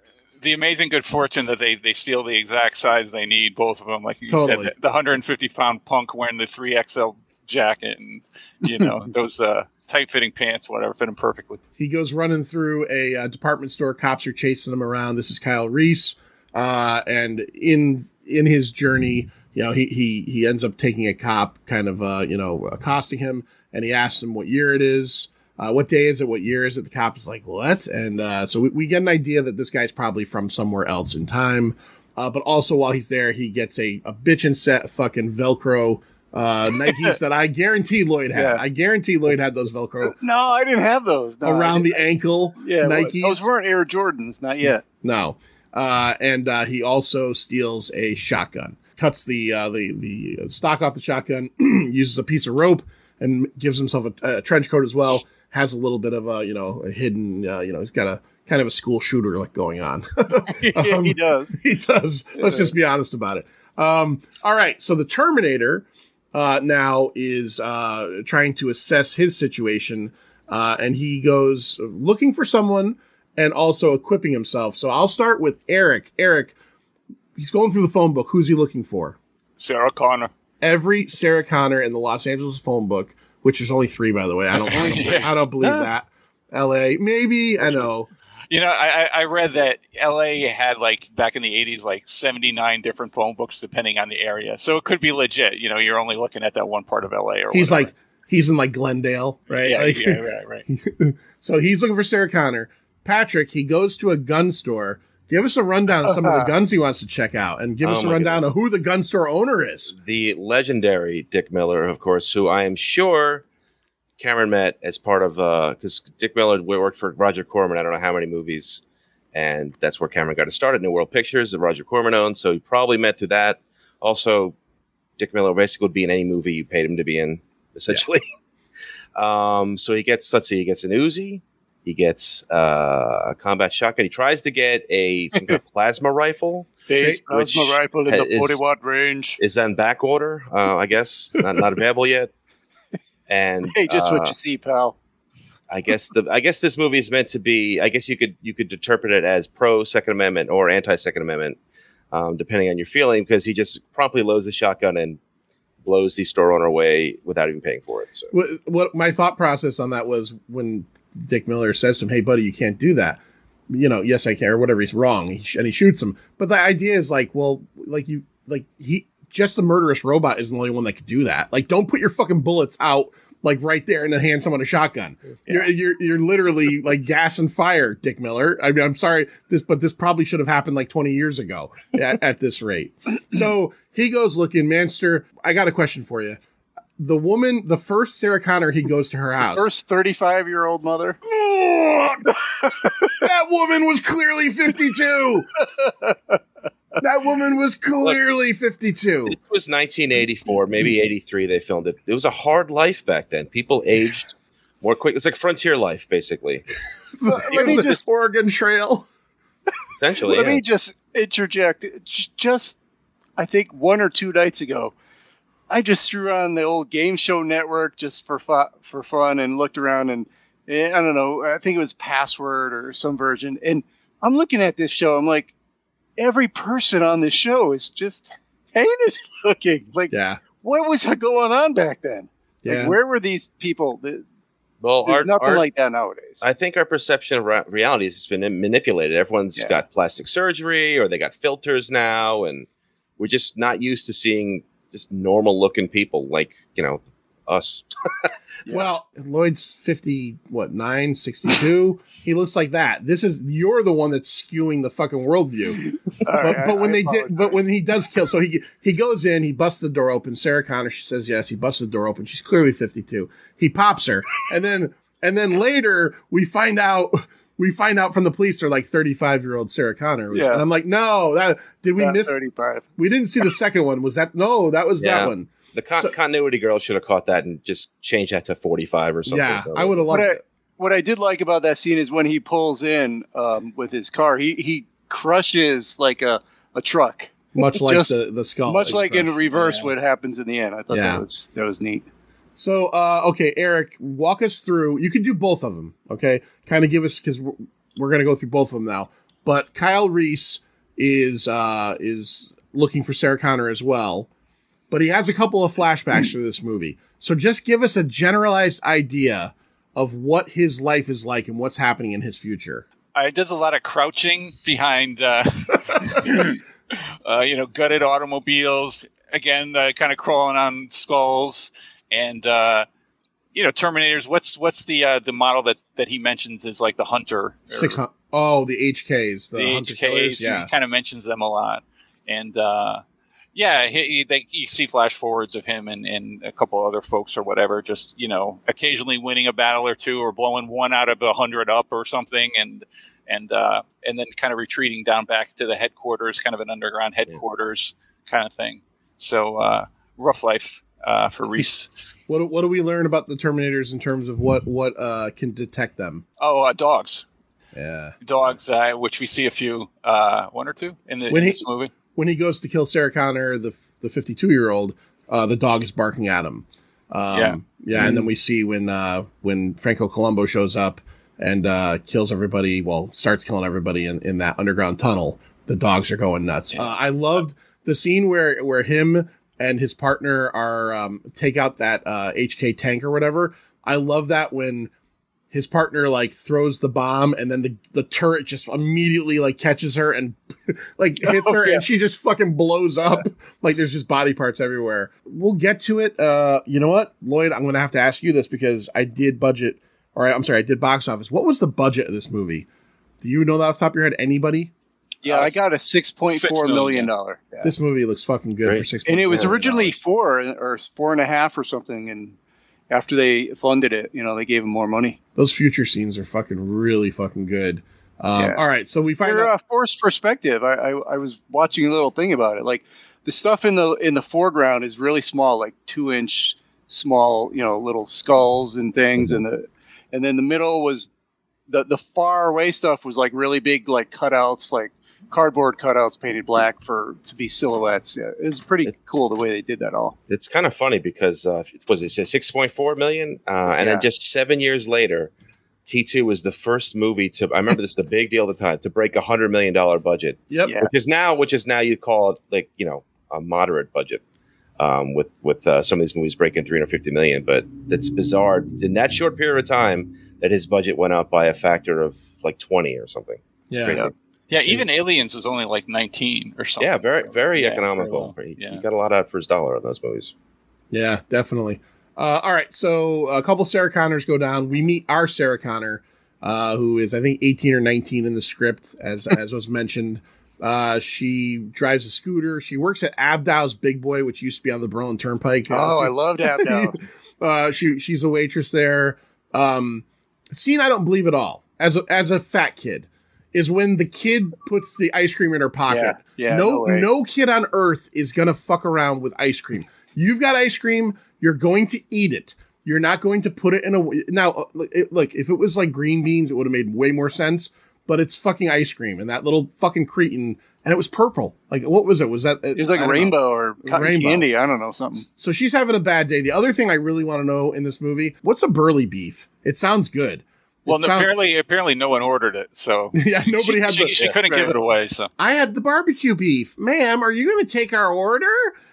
the amazing good fortune that they, they steal the exact size they need, both of them. Like you Totally. said, the 150 pound punk wearing the 3XL jacket and, you know, *laughs* those uh, tight fitting pants, whatever, fit him perfectly. He goes running through a uh, department store. Cops are chasing him around. This is Kyle Reese, uh, and in in his journey, you know, he he he ends up taking a cop, kind of uh, you know, accosting him, and he asks him what year it is. Uh, what day is it? What year is it? The cop is like, what? And uh, so we, we get an idea that this guy's probably from somewhere else in time. Uh, but also while he's there, he gets a, a bitchin' set fucking Velcro uh, Nikes *laughs* that I guarantee Lloyd had. Yeah. I guarantee Lloyd had those Velcro *laughs* No, I didn't have those. No, around the ankle yeah, Nikes. Those weren't Air Jordans, not yet. No. Uh, and uh, he also steals a shotgun. Cuts the uh, the the stock off the shotgun. *clears throat* uses a piece of rope and gives himself a, a trench coat as well. Has a little bit of a you know a hidden uh, you know he's got a kind of a school shooter like going on. *laughs* yeah, Um, he does. he does. Let's just be honest about it. Um, all right. So the Terminator uh, now is uh, trying to assess his situation, uh, and he goes looking for someone and also equipping himself. So I'll start with Eric. Eric, he's going through the phone book. Who's he looking for? Sarah Connor. Every Sarah Connor in the Los Angeles phone book, which is only three, by the way. I don't. *laughs* I don't, I don't believe that. L.A. Maybe I know. You know, I, I I read that LA had like back in the 80s, like 79 different phone books depending on the area. So it could be legit. You know, you're only looking at that one part of LA or He's whatever. like he's in like Glendale, right? yeah, Like- yeah, *laughs* right, right. So he's looking for Sarah Connor. Patrick, he goes to a gun store. Give us a rundown of some of the *laughs* guns he wants to check out and give Oh us a rundown goodness. of who the gun store owner is. the legendary Dick Miller, of course, who I am sure Cameron met as part of because Dick Miller worked for Roger Corman. I don't know how many movies, and that's where Cameron got to start at New World Pictures that Roger Corman owned. So he probably met through that. Also, Dick Miller basically would be in any movie you paid him to be in, essentially. *laughs* um, so he gets let's see, he gets an Uzi. He gets uh, a combat shotgun. He tries to get a some kind of *laughs* plasma rifle. Phase plasma rifle in the is- 40 watt range. is on back order. Uh, I guess not, not available yet. And Hey, just uh, what you see, pal. I guess the I guess this movie is meant to be. I guess you could you could interpret it as pro Second Amendment or anti Second Amendment, um, depending on your feeling. Because he just promptly loads the shotgun and blows the store owner away without even paying for it. So What, what my thought process on that was when Dick Miller says to him, "Hey, buddy, you can't do that." you know, yes, I care, whatever. He's wrong, he sh- and he shoots him. But the idea is like, well, like you, like he, just a murderous robot isn't the only one that could do that. Like, don't put your fucking bullets out like right there and then hand someone a shotgun. You're, you're you're literally *laughs* like gas and fire, Dick Miller. I mean, I'm sorry, this, but this probably should have happened like 20 years ago *laughs* at, at this rate. So he goes looking, Manster. I got a question for you. The woman, the first Sarah Connor, he goes to her house. First 35 year old mother. *laughs* that woman was clearly 52. That woman was *laughs* clearly 52. It was 1984, maybe 83. They filmed it. It was a hard life back then. People aged more quick. It's like frontier life, basically. *laughs* Let me just Oregon Trail. Essentially, let yeah. me just interject. Just, I think one or two nights ago, I just threw on the old Game Show Network just for fu- for fun and looked around and eh, I don't know. I think it was Password or some version. And I'm looking at this show. I'm like, every person on this show is just heinous *laughs* looking. Like, Yeah. what was going on back then? Like, Yeah. where were these people? Th- well, There's our, nothing our- like that nowadays. I think our perception of ra- reality has been manipulated. Everyone's Yeah. got plastic surgery or they got filters now, and we're just not used to seeing just normal looking people like you know us. *laughs* Well, Lloyd's 50, what, 9, 62? he looks like that. This is, you're the one that's skewing the fucking worldview. *laughs* All but, right, but I- when I they did, but when he does kill, so he he goes in, he busts the door open. Sarah Connor, she says yes. He busts the door open. She's clearly fifty two. He pops her, and then and then later we find out we find out from the police they're like thirty five year old Sarah Connor. was- Yeah. and I'm like, no, that did we Not miss? 35. We didn't see the second one. Was that no? That was Yeah. that one. The con- So- continuity girl should have caught that and just changed that to 45 or something. Yeah, So- I would have loved What I- it. what I did like about that scene is when he pulls in um, with his car, he he crushes like a, a truck, Much *laughs* like just the the skull, much like you in reverse Yeah. what happens in the end. I thought Yeah. that was that was neat. So, uh, okay, Eric, walk us through. You can do both of them, okay? Kind of give us because we're, we're going to go through both of them now. But Kyle Reese is uh, is looking for Sarah Connor as well, but he has a couple of flashbacks through this movie. So, just give us a generalized idea of what his life is like and what's happening in his future. Uh, it does a lot of crouching behind, uh, *laughs* uh, you know, gutted automobiles. Again, uh, kind of crawling on skulls, and uh, you know, Terminators. What's what's the uh, the model that that he mentions is like the Hunter, or Six hundred. Oh, the HKs, the, the Hunter Killers. HKs. Yeah, He kind of mentions them a lot, and uh, yeah, he, he, they, you see flash forwards of him and, and a couple other folks or whatever, just you know, occasionally winning a battle or two or blowing one out of a hundred up or something, and and uh, and then kind of retreating down back to the headquarters, kind of an underground headquarters kind of thing. So uh, rough life uh, for Reese. What what do we learn about the Terminators in terms of what what uh, can detect them? oh, uh, dogs, Yeah. dogs, uh, which we see a few, uh, one or two in, the, When in he- this movie. When he goes to kill Sarah Connor, the the 52 year old, uh, the dog is barking at him. Um, Yeah. yeah, and then we see when uh, when Franco Columbu shows up and uh, kills everybody. Well, starts killing everybody in, in that underground tunnel. The dogs are going nuts. Uh, I loved the scene where where him and his partner are um, take out that uh, HK tank or whatever. I love that when his partner like throws the bomb and then the, the turret just immediately like catches her and *laughs* like *laughs* hits Oh, her yeah. and she just fucking blows up *laughs* like there's just body parts everywhere we'll get to it uh you know what lloyd i'm gonna have to ask you this because i did budget all right i'm sorry i did box office what was the budget of this movie do you know that off the top of your head anybody Yeah, Uh, I got a six point six four million, million yeah. dollar. Yeah. this movie looks fucking good Great. for six and it was originally four or four and a half or something, and after they funded it, you know, they gave him more money. those future scenes are fucking really fucking good um, Yeah. all right so we find For out uh, forced perspective, I, I I was watching a little thing about it. Like the stuff in the in the foreground is really small, like two inch small, you know, little skulls and things, and the and then the middle was the the far away stuff was like really big, like cutouts, like cardboard cutouts painted black for to be silhouettes. Yeah, it was pretty It's- cool the way they did that all. It's kind of funny because uh, it was it said 6.4 million, uh, and Yeah. then just seven years later, T2 was the first movie to. I remember this is a big deal at the time to break a hundred million dollar budget, yep Yeah. which is now which is now you call it like you know a moderate budget. Um, with with uh, some of these movies breaking 350 million, but that's bizarre. In that short period of time, that his budget went up by a factor of like 20 or something. Yeah. Crazy. Yeah. Yeah, even Aliens was only like 19 or something. Yeah, very very Yeah, economical. very well. He, Yeah. he got a lot out for his dollar on those movies. Yeah, definitely. Uh, all right, so a couple Sarah Connors go down. We meet our Sarah Connor, uh, who is I think 18 or 19 in the script, as as was mentioned. Uh, she drives a scooter. She works at Abdow's Big Boy, which used to be on the Berlin Turnpike. Oh, I loved Abdow. *laughs* uh, she she's a waitress there. Um, scene I don't believe at all. As a, as a fat kid, is when the kid puts the ice cream in her pocket. Yeah, yeah, no no no kid on earth is gonna fuck around with ice cream. You've got ice cream. You're going to eat it. You're not going to put it in a now. uh, Look, if it was like green beans, it would have made way more sense. But it's fucking ice cream, and that little fucking cretin, and it was purple. Like what was it? Was that It was like don't know. rainbow or cotton Rainbow. candy. I don't know something. So she's having a bad day. The other thing I really want to know in this movie, what's a burly beef? It sounds good. Well, It sound- apparently, apparently, no one ordered it, so *laughs* yeah, nobody she, had she, the. she couldn't give it away. So I had the barbecue beef, ma'am. Are you going to take our order?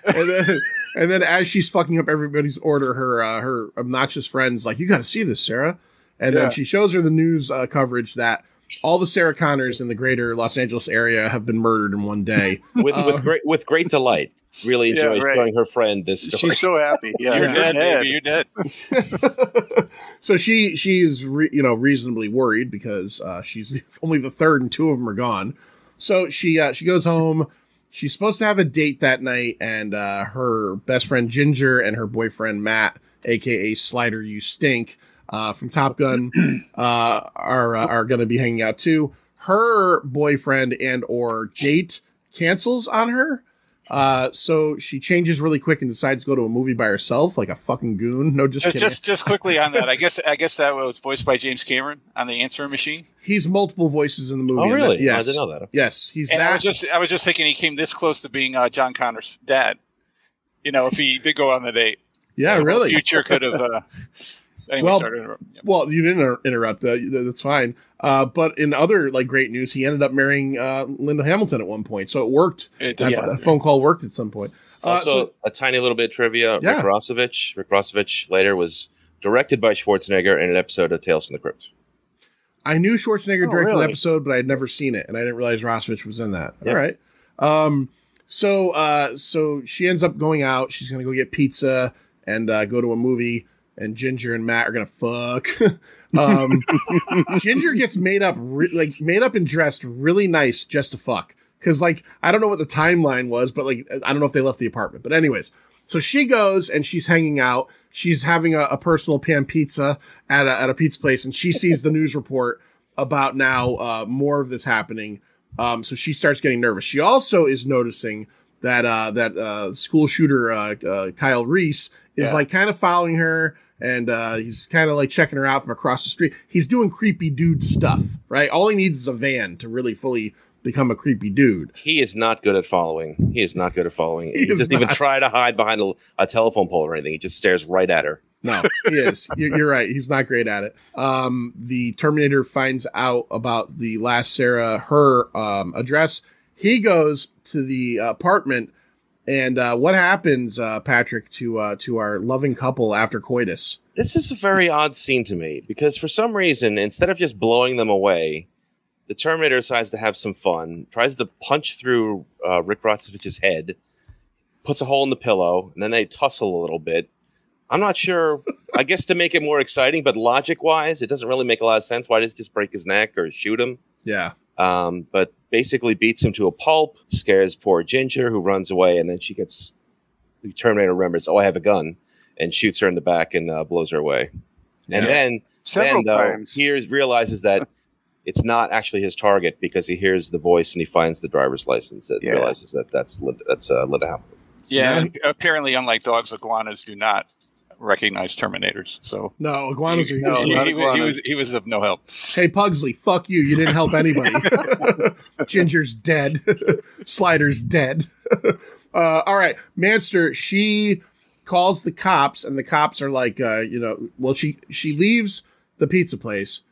And then, *laughs* and then as she's fucking up everybody's order, her uh, her obnoxious friends like, you got to see this, Sarah. And Yeah. then she shows her the news uh, coverage that all the Sarah Connors in the greater Los Angeles area have been murdered in one day. *laughs* With Uh, with great with great delight. Really Yeah, right. showing her friend this story. She's so happy. *laughs* Yeah, you're Yeah. dead, Dead. baby. You're dead. *laughs* so she she is re, you know reasonably worried because uh, she's only the third and two of them are gone. So she uh, she goes home. She's supposed to have a date that night, and uh, her best friend Ginger and her boyfriend Matt, aka Slider, you stink, uh, from Top Gun, uh, are uh, are going to be hanging out too. Her boyfriend and or date cancels on her. Uh, so she changes really quick and decides to go to a movie by herself, like a fucking goon. No, just Just, just, just quickly on that. I guess, I guess that was voiced by James Cameron on the answering machine. He's multiple voices in the movie. Oh, really? that- yes. I didn't know that. Yes, he's And I was just, I was just thinking he came this close to being uh, John Connor's dad. You know, if he did go on the date, yeah, really. future could have. Uh, anyway, Well, sorry to interrupt. Yeah. Well, you didn't interrupt. Uh, that's fine. Uh, but in other like great news, he ended up marrying uh, Linda Hamilton at one point, so it worked. It did. Yeah. that phone call worked at some point. Uh, Also, so- a tiny little bit of trivia. Yeah. Rick Rossovich. Rick Rossovich later was directed by Schwarzenegger in an episode of Tales from the Crypt. I knew Schwarzenegger Oh, directed an episode, but I had never seen it, and I didn't realize Rossovich was in that. Yeah. All right. Um, so uh, so she ends up going out. She's gonna go get pizza and uh, go to a movie. And Ginger and Matt are gonna fuck. *laughs* um, *laughs* Ginger gets made up, re- like made up and dressed really nice just to fuck. Cause like I don't know what the timeline was, but like I don't know if they left the apartment. But anyways, so she goes and she's hanging out. She's having a, a personal pan pizza at a, at a pizza place, and she sees the news report about now uh, more of this happening. Um, so she starts getting nervous. She also is noticing that uh, that uh, school shooter uh, uh, Kyle Reese is Yeah. like kind of following her, and uh, he's kind of like checking her out from across the street. He's doing creepy dude stuff, right? All he needs is a van to really fully become a creepy dude. He is not good at following. He is not good at following. He He, doesn't even try to hide behind a, a telephone pole or anything. He just stares right at her. No, he is. *laughs* You're, you're right. He's not great at it. Um, the Terminator finds out about the last Sarah her um, address. He goes to the apartment, and uh, what happens, uh, Patrick, to uh, to our loving couple after coitus? This is a very odd scene to me because for some reason, instead of just blowing them away, the Terminator decides to have some fun, tries to punch through uh, Rick Rossovich's head, puts a hole in the pillow, and then they tussle a little bit. I'm not sure. I guess to make it more exciting, but logic wise, it doesn't really make a lot of sense. Why does just break his neck or shoot him? Yeah, Um, but basically beats him to a pulp, scares poor Ginger, who runs away, and then she gets the Terminator remembers, oh, I have a gun, and shoots her in the back and uh, blows her away. Yeah. And then, Several then though, times. he realizes that it's not actually his target because he hears the voice and he finds the driver's license and Yeah. realizes that that's Lin- that's uh, Linda Hamilton. Yeah, now- apparently, unlike dogs, iguanas do not recognize Terminators. So no, iguanas are No, useless. he, not he- he was he was of no help. Hey, Pugsley, fuck you. You didn't help anybody. *laughs* Ginger's dead. *laughs* Slider's dead. *laughs* uh, all right. Manster, she calls the cops, and the cops are like, uh, you know, well, she she leaves the pizza place,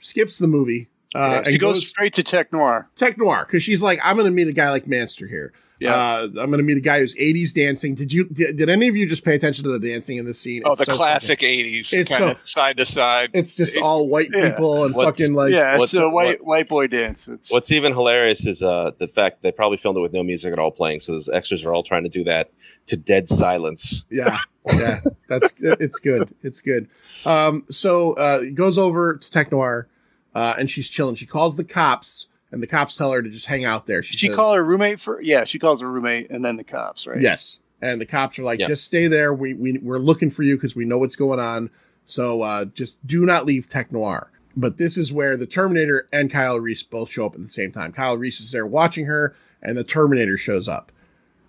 skips the movie, uh, she and goes goes straight to Tech Noir. tech noir because she's like, I'm going to meet a guy like Manster here. Yeah. Uh, I'm going to meet a guy who's 80s dancing. Did you? Did, did any of you just pay attention to the dancing in this scene? Oh, It's the so classic '80s, It's kind so- of side to side. It's just It- all white Yeah. people and What's- fucking like. yeah, it's a white what- white boy dance. It's What's even hilarious is uh, the fact they probably filmed it with no music at all playing, so those extras are all trying to do that to dead silence. Yeah, yeah, that's it's good. It's good. Um, so uh, goes over to Tech Noir, uh, and she's chilling. She calls the cops, and the cops tell her to just hang out there. She, she says- call her roommate for? Yeah, she calls her roommate and then the cops, right? Yes, and the cops are like, Yeah. just stay there. We we we're looking for you because we know what's going on. So uh, just do not leave Tech Noir. But this is where the Terminator and Kyle Reese both show up at the same time. Kyle Reese is there watching her, and the Terminator shows up,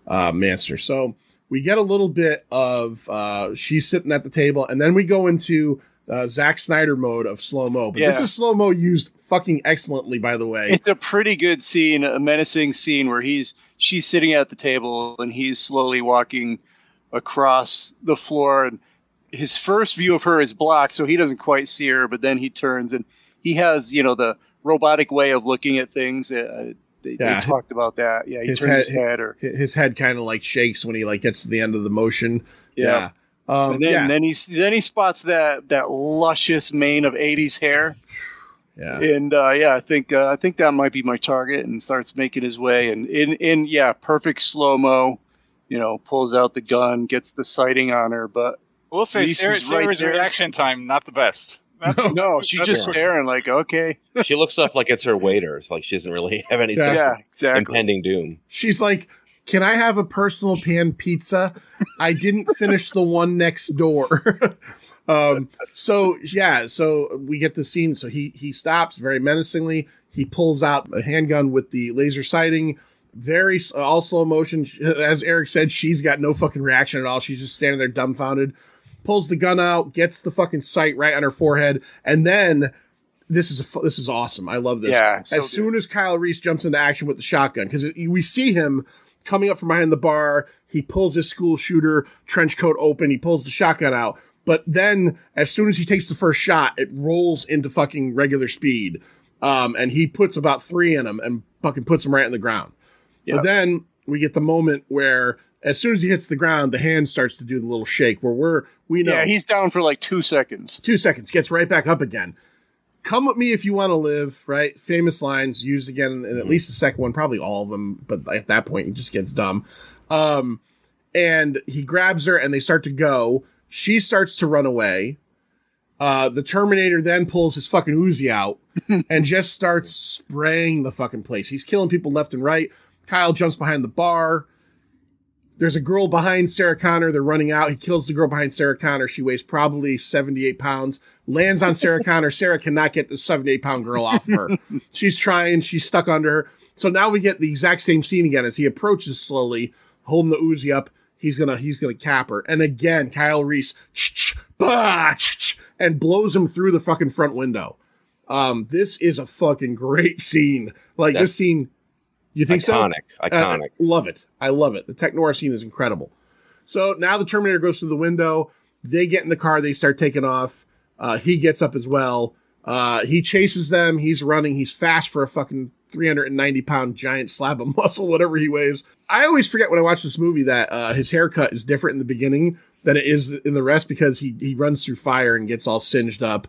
uh, Manster. So we get a little bit of uh, she's sitting at the table, and then we go into uh, Zack Snyder mode of slow mo. But this is slow mo used fucking excellently, by the way. It's a pretty good scene, a menacing scene where he's she's sitting at the table and he's slowly walking across the floor and his first view of her is blocked so he doesn't quite see her but then he turns and he has you know the robotic way of looking at things uh, they, Yeah. they talked about that yeah he His turns head- his head or His head kind of like shakes when he like gets to the end of the motion. yeah, Um, and then, yeah. then he then he spots that that luscious mane of 80s hair yeah. and uh, yeah, I think uh, I think that might be my target, and starts making his way, and in in yeah, perfect slow mo, you know, pulls out the gun, gets the sighting on her, but We'll say Sarah, is right Sarah's reaction time not the best. Not- no, she's just right. staring like, okay, She looks up like it's her waiter. It's like she doesn't really *laughs* have any Yeah. sense yeah, exactly. impending doom. She's like, "Can I have a personal pan pizza? I didn't finish the one next door." *laughs* um, so yeah, so we get the scene. So he he stops very menacingly. He pulls out a handgun with the laser sighting. Very all slow motion. As Eric said, she's got no fucking reaction at all. She's just standing there dumbfounded. Pulls the gun out, gets the fucking sight right on her forehead, and then this is a, this is awesome. I love this. Yeah, so as good. soon as Kyle Reese jumps into action with the shotgun, because we see him coming up from behind the bar, he pulls his school shooter trench coat open, he pulls the shotgun out. But then, as soon as he takes the first shot, it rolls into fucking regular speed, um, and he puts about three in him and fucking puts him right in the ground. Yep. But then we get the moment where, as soon as he hits the ground, the hand starts to do the little shake. Where we're we know Yeah, he's down for like two seconds. two seconds, gets right back up again. Come with me if you want to live, right? Famous lines used again in at least the second one, probably all of them, but at that point, he just gets dumb. Um, and he grabs her and they start to go. She starts to run away. Uh, the Terminator then pulls his fucking Uzi out *laughs* and just starts spraying the fucking place. He's killing people left and right. Kyle jumps behind the bar. There's a girl behind Sarah Connor. They're running out. He kills the girl behind Sarah Connor. She weighs probably 78 pounds. Lands on Sarah *laughs* Connor. Sarah cannot get the 78 pound girl off of her. *laughs* She's trying. She's stuck under her. So now we get the exact same scene again as he approaches slowly, holding the Uzi up. He's gonna he's gonna cap her. And again, Kyle Reese bah, and blows him through the fucking front window. Um, this is a fucking great scene. Like That's this scene. You think so? Iconic, Uh, iconic. love it. I love it. The tech noir scene is incredible. So now the Terminator goes through the window. They get in the car. They start taking off. Uh, he gets up as well. Uh, he chases them. He's running. He's fast for a fucking 390 pound giant slab of *laughs* muscle, whatever he weighs. I always forget when I watch this movie that uh, his haircut is different in the beginning than it is in the rest because he, he runs through fire and gets all singed up.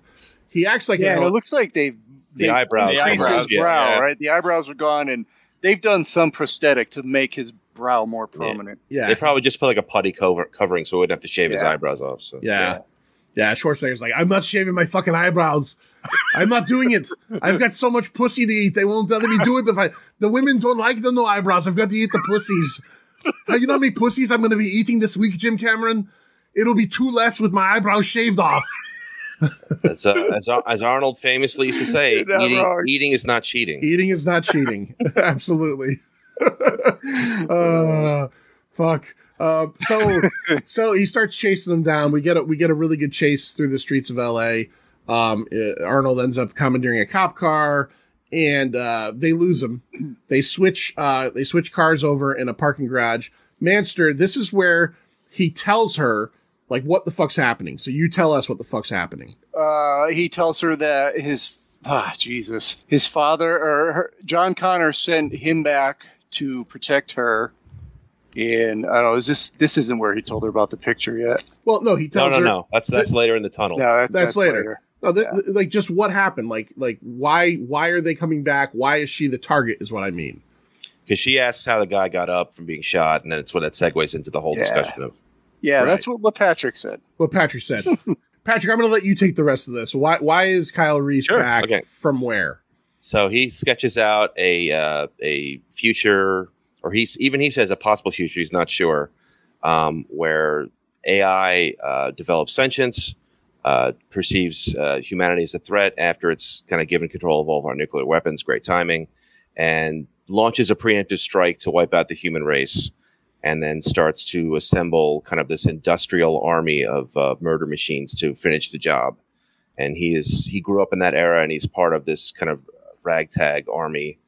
He acts like Yeah, an and it looks like they've The they eyebrows. the eyebrows, his yeah, brow, yeah. right? The eyebrows are gone, and they've done some prosthetic to make his brow more prominent. yeah. They probably just put like a putty cover covering so he wouldn't have to shave his eyebrows off. So Yeah. Yeah, Schwarzenegger's like, I'm not shaving my fucking eyebrows. I'm not doing it. I've got so much pussy to eat. They won't let me do it. If I, the women don't like the no eyebrows. I've got to eat the pussies. Uh, you know how many pussies I'm going to be eating this week, Jim Cameron? It'll be two less with my eyebrows shaved off. As, uh, as, as Arnold famously used to say, *laughs* eating, eating is not cheating. Eating is not cheating. *laughs* Absolutely. *laughs* uh, fuck. Uh, so *laughs* so he starts chasing them down. We get a we get a really good chase through the streets of L.A. Um, uh, Arnold ends up commandeering a cop car, and uh, they lose him. They switch uh, they switch cars over in a parking garage. Manster, this is where he tells her like what the fuck's happening. So you tell us what the fuck's happening. Uh, he tells her that his ah Jesus, his father or her, John Connor sent him back to protect her, And I don't know, is this this isn't where he told her about the picture yet? Well, no, he No, tells no, her. no. That's that's later in the tunnel. No, that, That's later. No, th- like just what happened? Like, like why? Why are they coming back? Why is she the target? Is what I mean. Because she asks how the guy got up from being shot, and then it's what that segues into the whole Yeah. discussion of Yeah, Right. that's what, what Patrick said. What Patrick said. *laughs* Patrick, I'm going to let you take the rest of this. Why? Why is Kyle Reese Sure, back okay. from where? So he sketches out a uh, a future, or he's even he says a possible future. He's not sure um, where AI uh, develops sentience, uh, perceives uh, humanity as a threat after it's kind of given control of all of our nuclear weapons. Great timing, and launches a preemptive strike to wipe out the human race, and then starts to assemble kind of this industrial army of uh, murder machines to finish the job. And he is he grew up in that era, and he's part of this kind of ragtag army.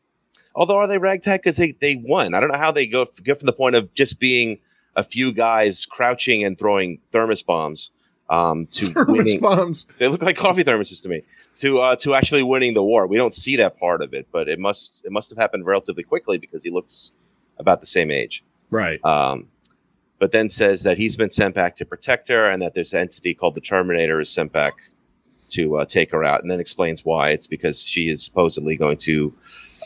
Although are they ragtag because they, they won? I don't know how they go get from the point of just being a few guys crouching and throwing thermos bombs um, to Thermos winning. bombs. They look like coffee thermoses to me. To uh, to actually winning the war, we don't see that part of it, but it must it must have happened relatively quickly because he looks about the same age. Right. Um, but then says that he's been sent back to protect her, and that this entity called the Terminator is sent back to uh, take her out, and then explains why. It's because she is supposedly going to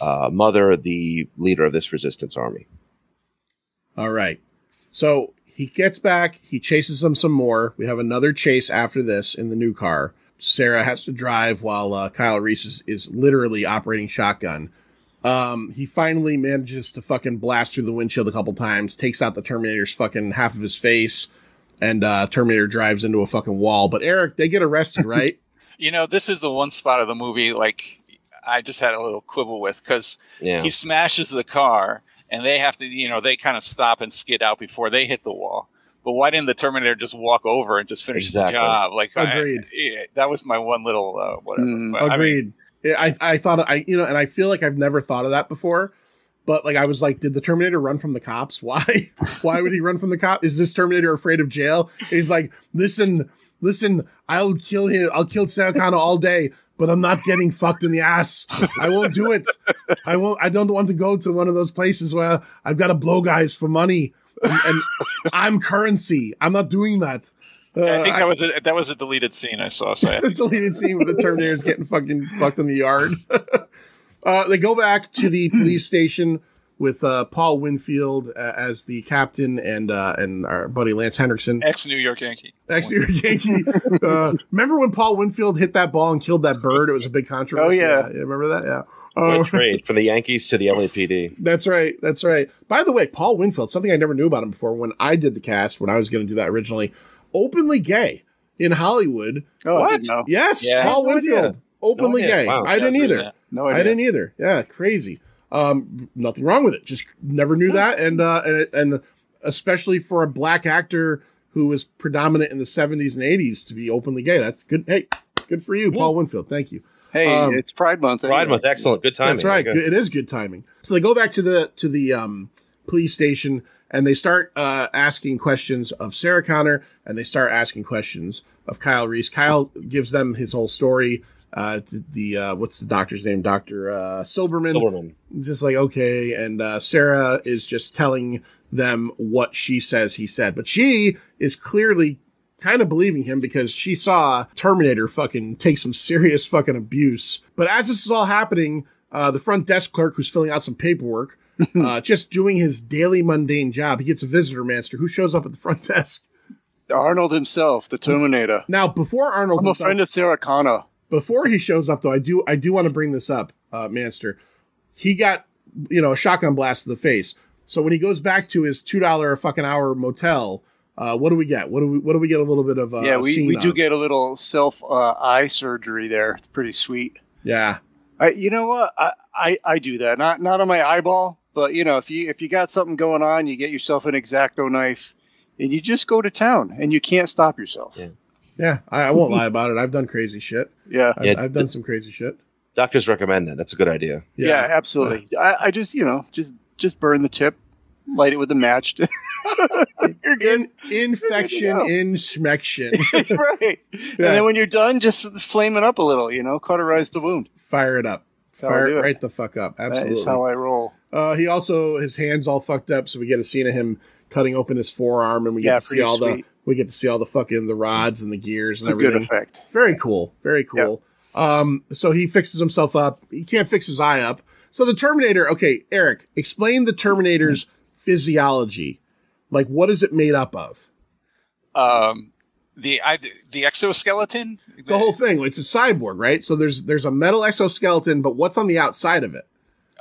uh, mother the leader of this resistance army. All right. So he gets back. He chases them some more. We have another chase after this in the new car. Sarah has to drive while uh, Kyle Reese is, is literally operating shotgun. Um, he finally manages to fucking blast through the windshield a couple times, takes out the Terminator's fucking half of his face, and uh, Terminator drives into a fucking wall. But Eric, they get arrested, right? *laughs* You know, this is the one spot of the movie like I just had a little quibble with because Yeah, he smashes the car and they have to, you know, they kind of stop and skid out before they hit the wall. But why didn't the Terminator just walk over and just finish Exactly. the job? Like, I- Agreed. yeah, that was my one little uh, whatever. Mm, But, I mean, Agreed. I, I thought I you know, and I feel like I've never thought of that before. But like I was like, did the Terminator run from the cops? *laughs* Why? Why would he run from the cop? Is this Terminator afraid of jail? He's like, listen, listen, I'll kill him. I'll kill Sarah Connor all day, but I'm not getting fucked in the ass. I won't do it. I won't. I don't want to go to one of those places where I've got to blow guys for money, and, and I'm currency. I'm not doing that. Uh, I think that was a, that was a deleted scene I saw. So I the *laughs* deleted scene with the Terminators getting fucking fucked in the yard. *laughs* uh, they go back to the police station with uh, Paul Winfield uh, as the captain and uh, and our buddy Lance Henriksen, ex New York Yankee. ex New York Yankee. *laughs* Uh, remember when Paul Winfield hit that ball and killed that bird? It was a big controversy. Oh, yeah. remember that? Yeah. Good Uh, trade from the Yankees to the LAPD. that's right. That's right. By the way, Paul Winfield, something I never knew about him before when I did the cast, when I was going to do that originally, openly gay in Hollywood. Oh, I What? didn't know. Yes, Yeah. Paul No idea. Winfield, openly No gay. Wow. I didn't Yeah, either. yeah. No I didn't either. Yeah, crazy. Um, nothing wrong with it. Just never knew that, and uh, and and especially for a black actor who was predominant in the '70s and '80s to be openly gay, that's good. Hey, good for you, Paul Winfield. Thank you. Hey, Um, it's Pride Month. Pride. Month, excellent, good timing. That's right. Good. Good- It is good timing. So they go back to the to the um, police station and they start uh, asking questions of Sarah Connor and they start asking questions of Kyle Reese. Kyle gives them his whole story. Uh, the, the uh, what's the doctor's name? Doctor uh, Silberman. Silverman. Just like okay, and uh, Sarah is just telling them what she says he said, but she is clearly kind of believing him because she saw Terminator fucking take some serious fucking abuse. But as this is all happening, uh, the front desk clerk who's filling out some paperwork, *laughs* uh, just doing his daily mundane job, he gets a visitor master who shows up at the front desk. Arnold himself, the Terminator. Now, before Arnold I'm a friend of Sarah Connor. Before he shows up though, I do I do want to bring this up, uh, Manster. He got you know a shotgun blast to the face. So when he goes back to his two dollar a fucking hour motel, uh, what do we get? What do we what do we get a little bit of? Uh, yeah, we, scene we do of? get a little self uh, eye surgery there. It's pretty sweet. yeah. I, you know what? I, I, I do that. Not not on my eyeball, but you know, if you if you got something going on, you get yourself an exacto knife, and you just go to town, and you can't stop yourself. Yeah. Yeah, I, I won't lie about it. I've done crazy shit. Yeah, I've, Yeah, I've done some crazy shit. Doctors recommend that. That's a good idea. yeah, absolutely. I, I just you know just just burn the tip, light it with a match. *laughs* You're good, In, infection, go. in schmection. *laughs* right? And then when you're done, just flame it up a little. You know, cauterize the wound. Fire it up. That's how I Fire it it. right the fuck up. Absolutely. is how I roll. Uh, he also his hands all fucked up, so we get a scene of him cutting open his forearm, and we get Yeah, to see pretty all the sweet. We get to see all the fucking the rods and the gears It's and a good everything. effect. Very cool. Very cool. Um, so he fixes himself up. He can't fix his eye up. So the Terminator, okay, Eric, explain the Terminator's physiology. Like what is it made up of? Um, the I, the exoskeleton. The whole thing. It's a cyborg, right? So there's there's a metal exoskeleton, but what's on the outside of it?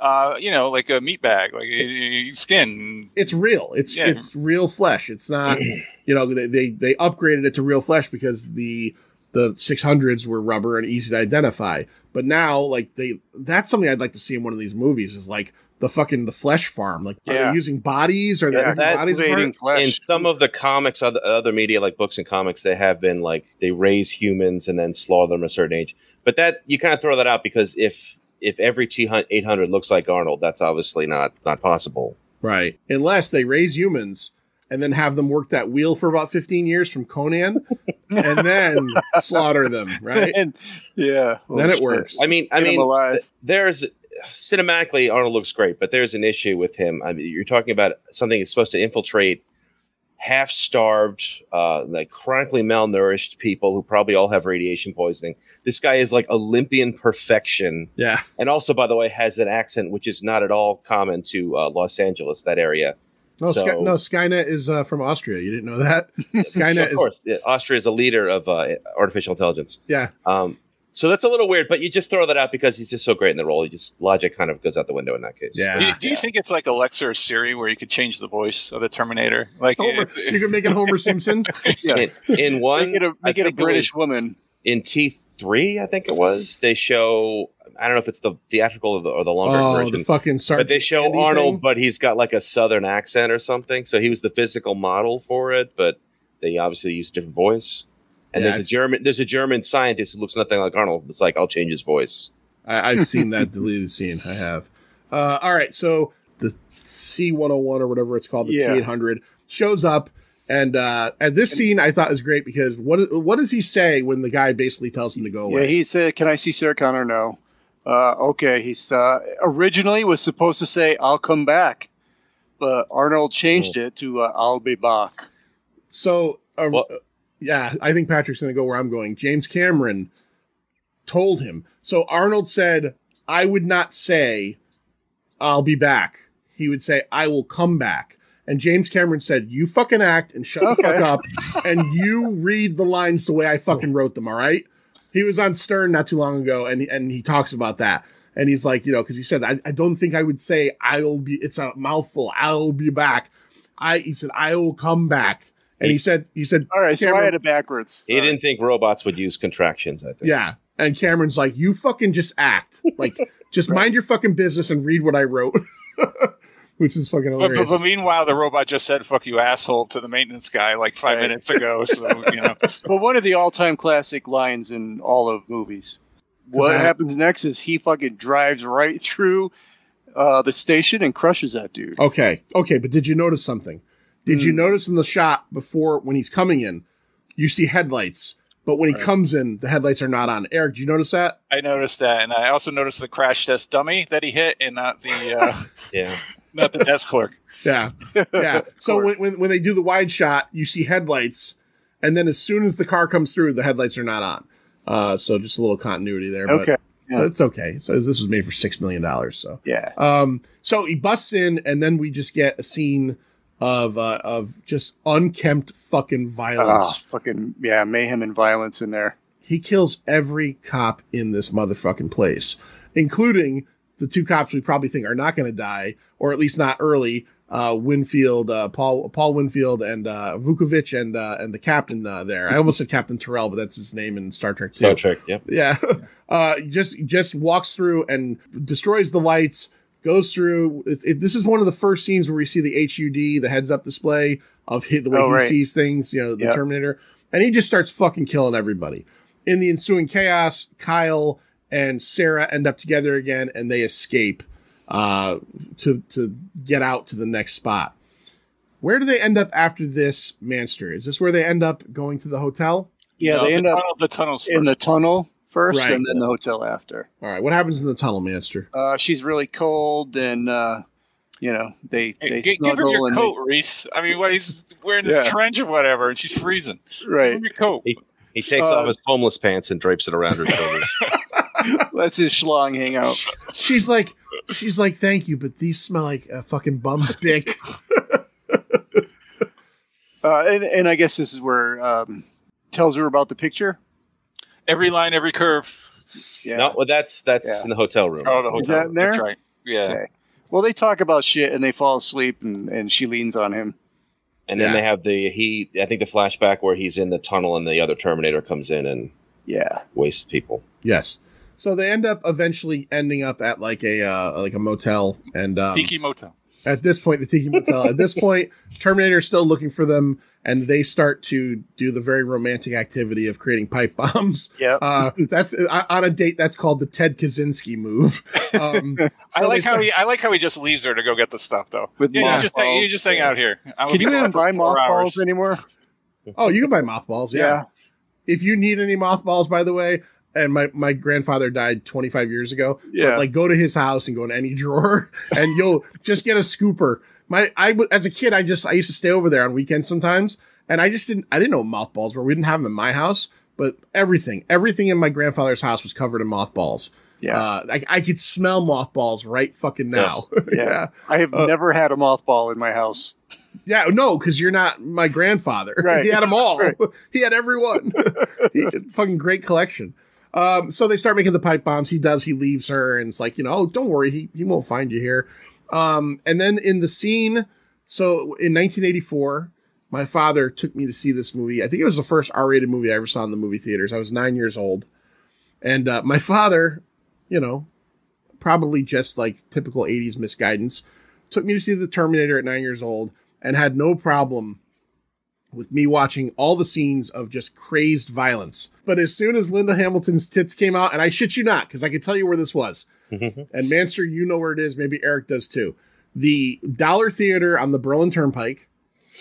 Uh, you know, like a meat bag, like uh, skin. It's real. It's Yeah. it's real flesh. It's not *clears throat* you know, they, they they upgraded it to real flesh because the the 600s were rubber and easy to identify. But now, like they, that's something I'd like to see in one of these movies. Is like the fucking the flesh farm. Like, are they using bodies? Are they Yeah, ripping that bodies Invading apart? in flesh. some of the comics, other, other media like books and comics, they have been like they raise humans and then slaughter them a certain age. But that you kind of throw that out because if if every T eight hundred looks like Arnold, that's obviously not not possible. Right. Unless they raise humans and then have them work that wheel for about 15 years from Conan *laughs* and then slaughter them. Right. And- yeah. Then it works. I mean, I Get 'em mean, alive. there's cinematically Arnold looks great, but there's an issue with him. I mean, you're talking about something that's supposed to infiltrate half-starved, uh, like chronically malnourished people who probably all have radiation poisoning. This guy is like Olympian perfection, Yeah. and also, by the way, has an accent which is not at all common to uh, Los Angeles, that area. No, Sky, no, Skynet is uh, from Austria. You didn't know that? *laughs* Skynet of is course, yeah, Austria is a leader of uh, artificial intelligence. yeah. Um, so that's a little weird, but you just throw that out because he's just so great in the role. He just logic kind of goes out the window in that case. Yeah. Do you, do you think it's like Alexa or Siri, where you could change the voice of the Terminator? Like, Homer, it- you can make it Homer Simpson. *laughs* Yeah. In, in one, Make it a, I make it a think it British was- woman. in T three, I think it was. They show. I don't know if it's the theatrical or the, or the longer Oh, version, the fucking but they show Candy Arnold, but he's got like a southern accent or something. So he was the physical model for it, but they obviously used a different voice. And Yeah, there's a German, there's a German scientist who looks nothing like Arnold. It's like I'll change his voice. I, I've seen that *laughs* deleted scene. I have. Uh, all right, so the C one hundred one or whatever it's called, the Yeah. T eight hundred shows up, and uh, and this scene I thought was great because what what does he say when the guy basically tells him to go Yeah, away? he said, "Can I see Sarah Connor?" No. Uh, okay, he's uh, originally was supposed to say, "I'll come back," but Arnold changed it to uh, "I'll be back." so uh, Well- yeah, I think Patrick's going to go where I'm going. James Cameron told him. So Arnold said, "I would not say I'll be back." He would say, "I will come back." And James Cameron said, "You fucking act and shut the fuck up, and you read the lines the way I fucking wrote them." All right. He was on Stern not too long ago, and and he talks about that. And he's like, you know, because he said, I, I don't think I would say I'll be. It's a mouthful. I'll be back. I he said I will come back. And he said he said All right, so I had it backwards. He didn't think robots would use contractions. I think. yeah. And Cameron's like, you fucking just act. Like, just mind your fucking business and read what I wrote. *laughs* Which is fucking but, but, hilarious. but meanwhile, the robot just said "fuck you, asshole" to the maintenance guy like five Right. minutes ago. So you know, *laughs* But one of the all-time classic lines in all of movies. What I- happens next is he fucking drives right through uh, the station and crushes that dude. okay. Okay. But did you notice something? Did you Hmm. notice in the shot before when he's coming in, you see headlights, but when he comes in, the headlights are not on. Eric, did you notice that? I noticed that, and I also noticed the crash test dummy that he hit, and not the uh, *laughs* Yeah. not the desk clerk. Yeah. Yeah. *laughs* so when, when, when they do the wide shot, you see headlights, and then as soon as the car comes through, the headlights are not on. Uh, so just a little continuity there, but Okay. Yeah. it's okay. So this was made for six million dollars. So Yeah. um, so he busts in, and then we just get a scene of uh, of just unkempt fucking Ah, violence. fucking yeah, mayhem and violence in there. He kills every cop in this motherfucking place, including the two cops we probably think are not going to die, or at least not early. Uh, Winfield, uh, Paul, Paul Winfield, and uh, Vukovich, and uh, and the captain uh, there. I almost said Captain Terrell, but that's his name in Star Trek too. Star Trek. Yep. Yeah. *laughs* Uh, just just walks through and destroys the lights. Goes through. It, it, this is one of the first scenes where we see the HUD, the heads up display of hi- the way Oh, he right. sees things. You know, the Yep. Terminator, and he just starts fucking killing everybody. In the ensuing chaos, Kyle and Sarah end up together again, and they escape uh, to to get out to the next spot. Where do they end up after this, Manster? Is this where they end up going to the hotel? Yeah, No, they the end up the tunnels in the tunnel first, Right. and then the hotel after. All right. What happens in the tunnel, Master? Uh, she's really cold, and uh, you know, they Hey, they gi- give her snuggle your and coat, Reese. I mean, what he's wearing this Yeah. trench or whatever, and she's freezing. they, Give right. your coat. He takes Uh, off his homeless pants and drapes it around her shoulders. *laughs* *laughs* Let's his schlong hang out. She's like, she's like, thank you, but these smell like a fucking bum's dick. *laughs* Uh, and, and I guess this is where um, tells her about the picture. Every line, every curve. Yeah. No, well, that's that's Yeah. in the hotel room. Oh, the hotel. Is that in there? That's right. Yeah. Okay. Well, they talk about shit and they fall asleep, and, and she leans on him. and then Yeah. they have the he. I think the flashback where he's in the tunnel and the other Terminator comes in and Yeah. wastes people. yes. So they end up eventually ending up at like a uh, like a motel, and um, Tiki Motel. At this point, the Tiki Motel. at this *laughs* point, Terminator is still looking for them, and they start to do the very romantic activity of creating pipe bombs. Yeah, Uh, that's uh, on a date. That's called the Ted Kaczynski move. Um, *laughs* I like they how he. I like how he just leaves her to go get the stuff, though. With yeah, you just hang, you just hang out here. I'm Can you even buy for four mothballs anymore? Oh, you can buy mothballs. Yeah. Yeah. If you need any mothballs, by the way, and my, my grandfather died 25 years ago. but, Yeah. like go to his house and go in any drawer *laughs* and you'll just get a scooper. My I, as a kid, I just I used to stay over there on weekends sometimes, and I just didn't I didn't know what mothballs were. We didn't have them in my house, but everything everything in my grandfather's house was covered in mothballs. Yeah. Uh, I, I could smell mothballs right fucking now. *laughs* Yeah. yeah. I have uh, never had a mothball in my house. Yeah, no, because you're not my grandfather. *laughs* Right. He had them all. Right. He had everyone. he, fucking great collection. Um, so they start making the pipe bombs. He does. He leaves her, and it's like, you know, oh, don't worry, he he won't find you here. Um, and then in the scene, so in 1984, my father took me to see this movie. I think it was the first R-rated movie I ever saw in the movie theaters. I was nine years old, and uh, my father, you know, probably just like typical 80s misguidance, took me to see the Terminator at nine years old and had no problem with me watching all the scenes of just crazed violence. But as soon as Linda Hamilton's tits came out, and I shit you not, because I can tell you where this was, and Manster, you know where it is, maybe Eric does too. The Dollar Theater on the Berlin Turnpike,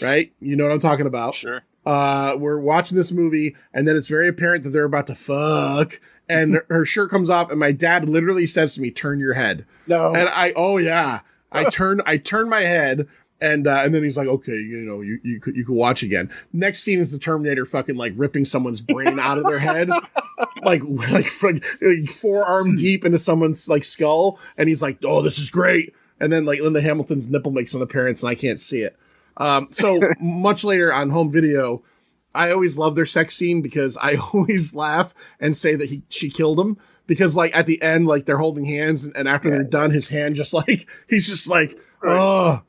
right? You know what I'm talking about. Sure. Uh, we're watching this movie, and then it's very apparent that they're about to fuck, and *laughs* her shirt comes off, and my dad literally says to me, "Turn your head." No. And I, oh yeah, I turn, I turn my head, and uh, and then he's like, okay, you know, you you could you could watch again. Next scene is the Terminator fucking like ripping someone's brain out of their head, *laughs* *laughs* like like, like forearm deep into someone's like skull, and he's like, oh, this is great. And then like Linda Hamilton's nipple makes an appearance, and I can't see it. Um, so *laughs* much later on home video, I always love their sex scene because I always laugh and say that he she killed him. Because like at the end like they're holding hands and, and after they're done his hand just like he's just like oh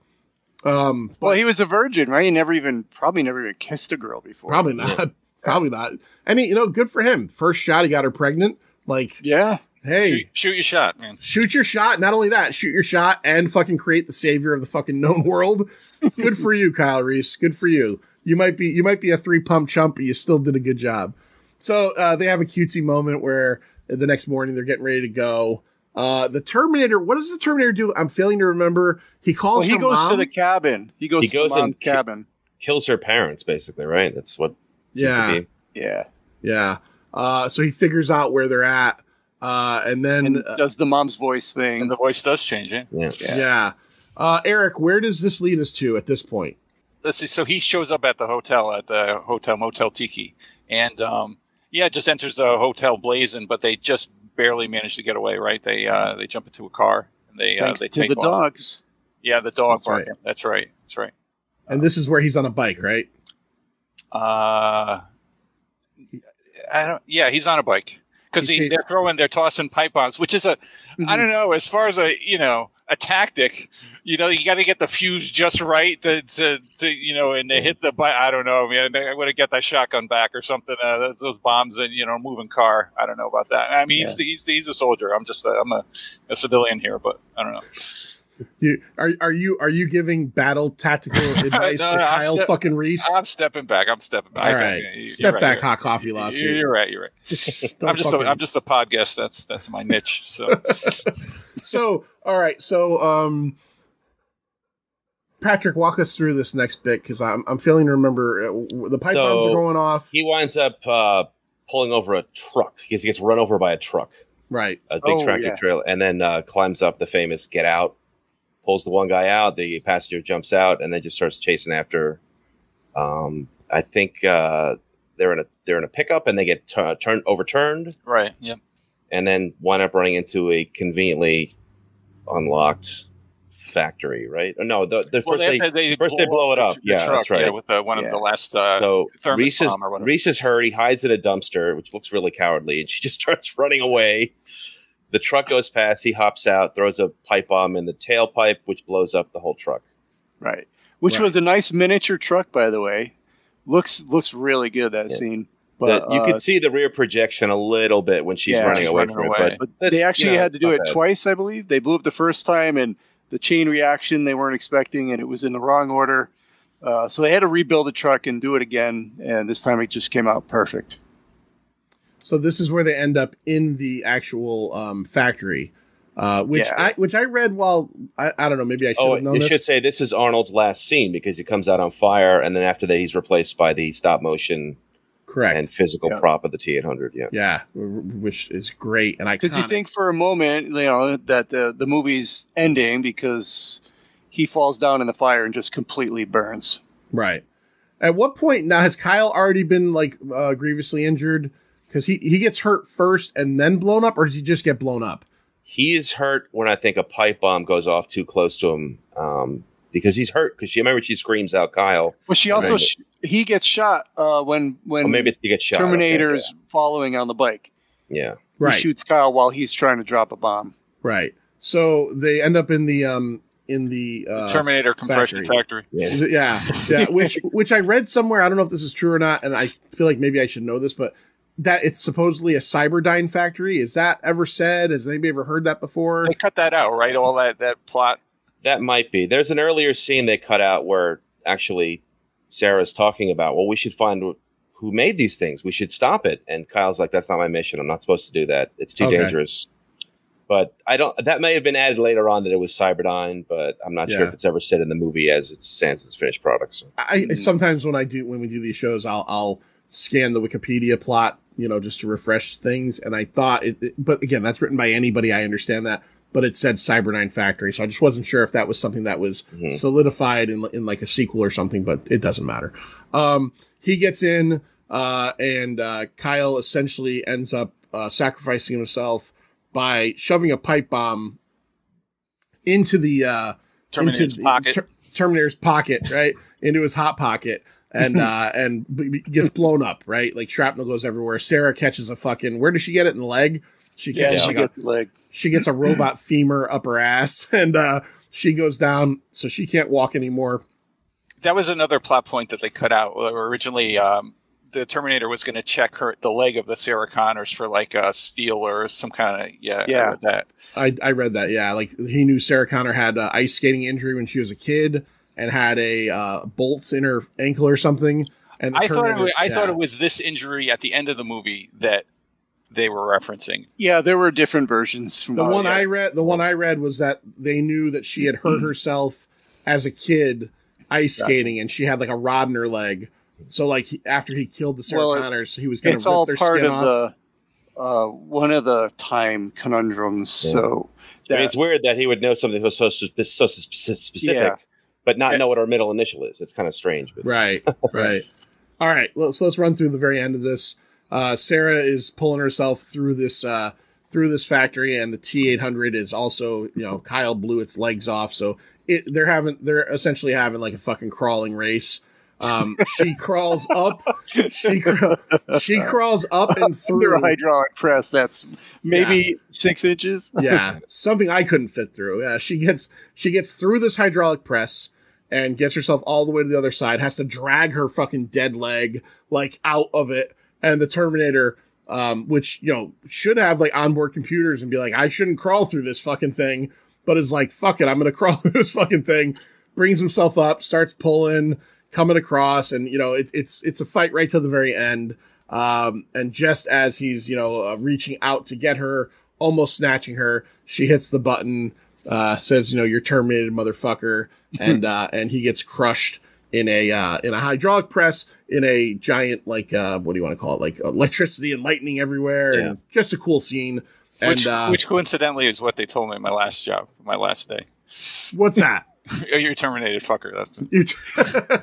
um well, he was a virgin, right? He never even, probably never even kissed a girl before. probably not *laughs* probably not I mean you know good for him first shot he got her pregnant like Yeah. hey Shoot, shoot your shot, man. shoot your shot. Not only that, shoot your shot and fucking create the savior of the fucking known *laughs* world. Good for you, Kyle Reese. Good for you. You might be you might be a three pump chump, but you still did a good job. So uh, they have a cutesy moment where the next morning they're getting ready to go. Uh, the Terminator. What does the Terminator do? I'm failing to remember. He Well, calls. he her goes to the cabin. He goes He to goes the mom's and ki- cabin. Kills her parents, basically, right? That's what. seems to Yeah. be. Yeah. Yeah. Uh, so he figures out where they're at, uh, and then And uh, does the mom's voice thing. And the voice does change, eh? Yeah. Yeah. yeah. Uh, Eric, where does this lead us to at this point? Let's see. So he shows up at the hotel at the hotel Motel Tiki, and um, yeah, just enters the hotel blazing, but they just barely manage to get away. Right? They uh, they jump into a car and they uh, they to take the off. dogs. Yeah, the dog That's right. That's right. That's right. And this is where he's on a bike, right? Uh, I don't. Yeah, he's on a bike because He he, they're throwing, they're tossing pipe bombs, which is a, I don't know, as far as a, you know, a tactic. You know, you got to get the fuse just right to, to, to you know, and to hit the. bi- I don't know, man. I want to get that shotgun back or something. Uh, those, those bombs and you know, moving car. I don't know about that. I mean, he's, he's he's a soldier. I'm just a, I'm a, a civilian here, but I don't know. You, are are you are you giving battle tactical *laughs* advice No, to no, Kyle step- fucking Reese? I'm stepping back. I'm stepping back. All I you're step right, back, you're hot coffee right. lawsuit. You're, you're right. You're right. *laughs* I'm just a, fucking- I'm just a podcast. That's that's my niche. So *laughs* so all right. So um, Patrick, walk us through this next bit because I'm I'm failing to remember. Uh, the pipe bombs are going off. He winds up uh, pulling over a truck. Because he gets run over by a truck, right. a big Oh, tractor yeah. trailer, and then uh, climbs up the famous "Get Out" pulls the one guy out. The passenger jumps out and then just starts chasing after. Um, I think uh, they're in a they're in a pickup and they get tu- turned overturned Right. Yep. and then wind up running into a conveniently unlocked factory. Right? No, the, the Well, first they, they, they, first they blow it up. the Yeah, that's right. Yeah, with the, one Yeah. of the last uh, so thermos Reese is, bomb or whatever. Reese is hurt. He hides in a dumpster, which looks really cowardly, and she *laughs* just starts running away. The truck goes past. He hops out, throws a pipe bomb in the tailpipe, which blows up the whole truck. Right. Which Right. was a nice miniature truck, by the way. Looks looks really good that Yeah. scene. But But you uh, can see the rear projection a little bit when she's Yeah, running she's away running from away. it. But, but that's, they you actually know, had to do it bad. twice, I believe. They blew up the first time, and the chain reaction they weren't expecting, and it was in the wrong order. Uh, so they had to rebuild the truck and do it again, and this time it just came out perfect. So this is where they end up in the actual um, factory, uh, which Yeah. I which I read while I, I don't know maybe I should Oh, have known it this. should say this is Arnold's last scene because he comes out on fire, and then after that, he's replaced by the stop motion Correct. and physical Yeah. prop of the T eight hundred. Yeah, yeah, which is great and I Because you think for a moment, you know, that the the movie's ending because he falls down in the fire and just completely burns. right. At what point now has Kyle already been like uh, grievously injured? Because he he gets hurt first and then blown up, or does he just get blown up? he's hurt when I think a pipe bomb goes off too close to him um, because he's hurt. Because she remember she screams out, "Kyle!" Well, she also Right. sh- he gets shot uh, when when Or maybe it's he gets shot. okay, Terminator's following on the bike. yeah. Right. He shoots Kyle while he's trying to drop a bomb. Right. So they end up in the um in the uh, Terminator compression factory. factory. yeah, yeah, yeah. *laughs* Which which I read somewhere. I don't know if this is true or not, and I feel like maybe I should know this, but that it's supposedly a Cyberdyne factory. Is that ever said? Has anybody ever heard that before? They cut that out, right? All that that plot. That might be. There's an earlier scene they cut out where actually Sarah's talking about, well, we should find who made these things. We should stop it. And Kyle's like, that's not my mission. I'm not supposed to do that. It's too Okay. dangerous. But I don't. That may have been added later on that it was Cyberdyne, but I'm not sure if it's ever said in the movie as it's Sansa's finished product. So. I sometimes when I do when we do these shows, I'll I'll scan the Wikipedia plot, you know, just to refresh things. And I thought it, it- but again, that's written by anybody. I understand that, but it said Cyberdyne Factory, so I just wasn't sure if that was something that was Mhm. solidified in in like a sequel or something. But it doesn't matter. Um, he gets in, uh, and uh, Kyle essentially ends up uh, sacrificing himself by shoving a pipe bomb into the uh, Terminator's into the- pocket. Ter- Terminator's pocket, right? into his hot pocket. And uh *laughs* and b- b- gets blown up, right? Like shrapnel goes everywhere. Sarah catches a fucking where does she get it in the leg? She Yeah, catches she like a, gets the leg. She gets a robot *clears throat* femur up her ass, *laughs* and uh she goes down, so she can't walk anymore. that was another plot point that they cut out. Originally, um, the Terminator was going to check her the leg of the Sarah Connors for like a steel or some kind of yeah, Yeah. read that. I I read that, yeah. Like he knew Sarah Connor had uh, ice skating injury when she was a kid, and had a uh, bolts in her ankle or something. And the I thought it was, I yeah. thought it was this injury at the end of the movie that they were referencing. Yeah, there were different versions. From The one. I read, the one I read was that they knew that she had hurt herself as a kid ice skating, and she had like a rod in her leg. So like he- after he killed the Sarah Well, Connors, he was going to rip all their part skin of off. the uh, one of the time conundrums. Yeah. So I mean, it's weird that he would know something so, so, so specific, Yeah. but not Yeah. know what our middle initial is. It's kind of strange. But Right, *laughs* right. All right, let's let's run through the very end of this. Uh, Sarah is pulling herself through this uh, through this factory, and the T eight hundred is also you know Kyle blew its legs off, so it they're having they're essentially having like a fucking crawling race. Um, she *laughs* crawls up, she cra- she crawls up and under through. a hydraulic press, that's maybe six inches. *laughs* yeah, something I couldn't fit through. Yeah, she gets she gets through this hydraulic press and gets herself all the way to the other side. Has to drag her fucking dead leg like out of it, and the Terminator, um, which you know should have like onboard computers and be like, I shouldn't crawl through this fucking thing, but is like, fuck it, I'm gonna *laughs* crawl through this fucking thing. Brings himself up, starts pulling, coming across, and you know it, it's it's a fight right to the very end. Um, and just as he's you know uh, reaching out to get her, almost snatching her, she hits the button, uh, says you know you're terminated, motherfucker, *laughs* and uh, and he gets crushed in a uh, in a hydraulic press in a giant like uh, what do you want to call it like electricity and lightning everywhere, and just a cool scene. And Which, uh, which coincidentally is what they told me my last job, my last day. What's that? *laughs* Oh, You're terminated, fucker. That's You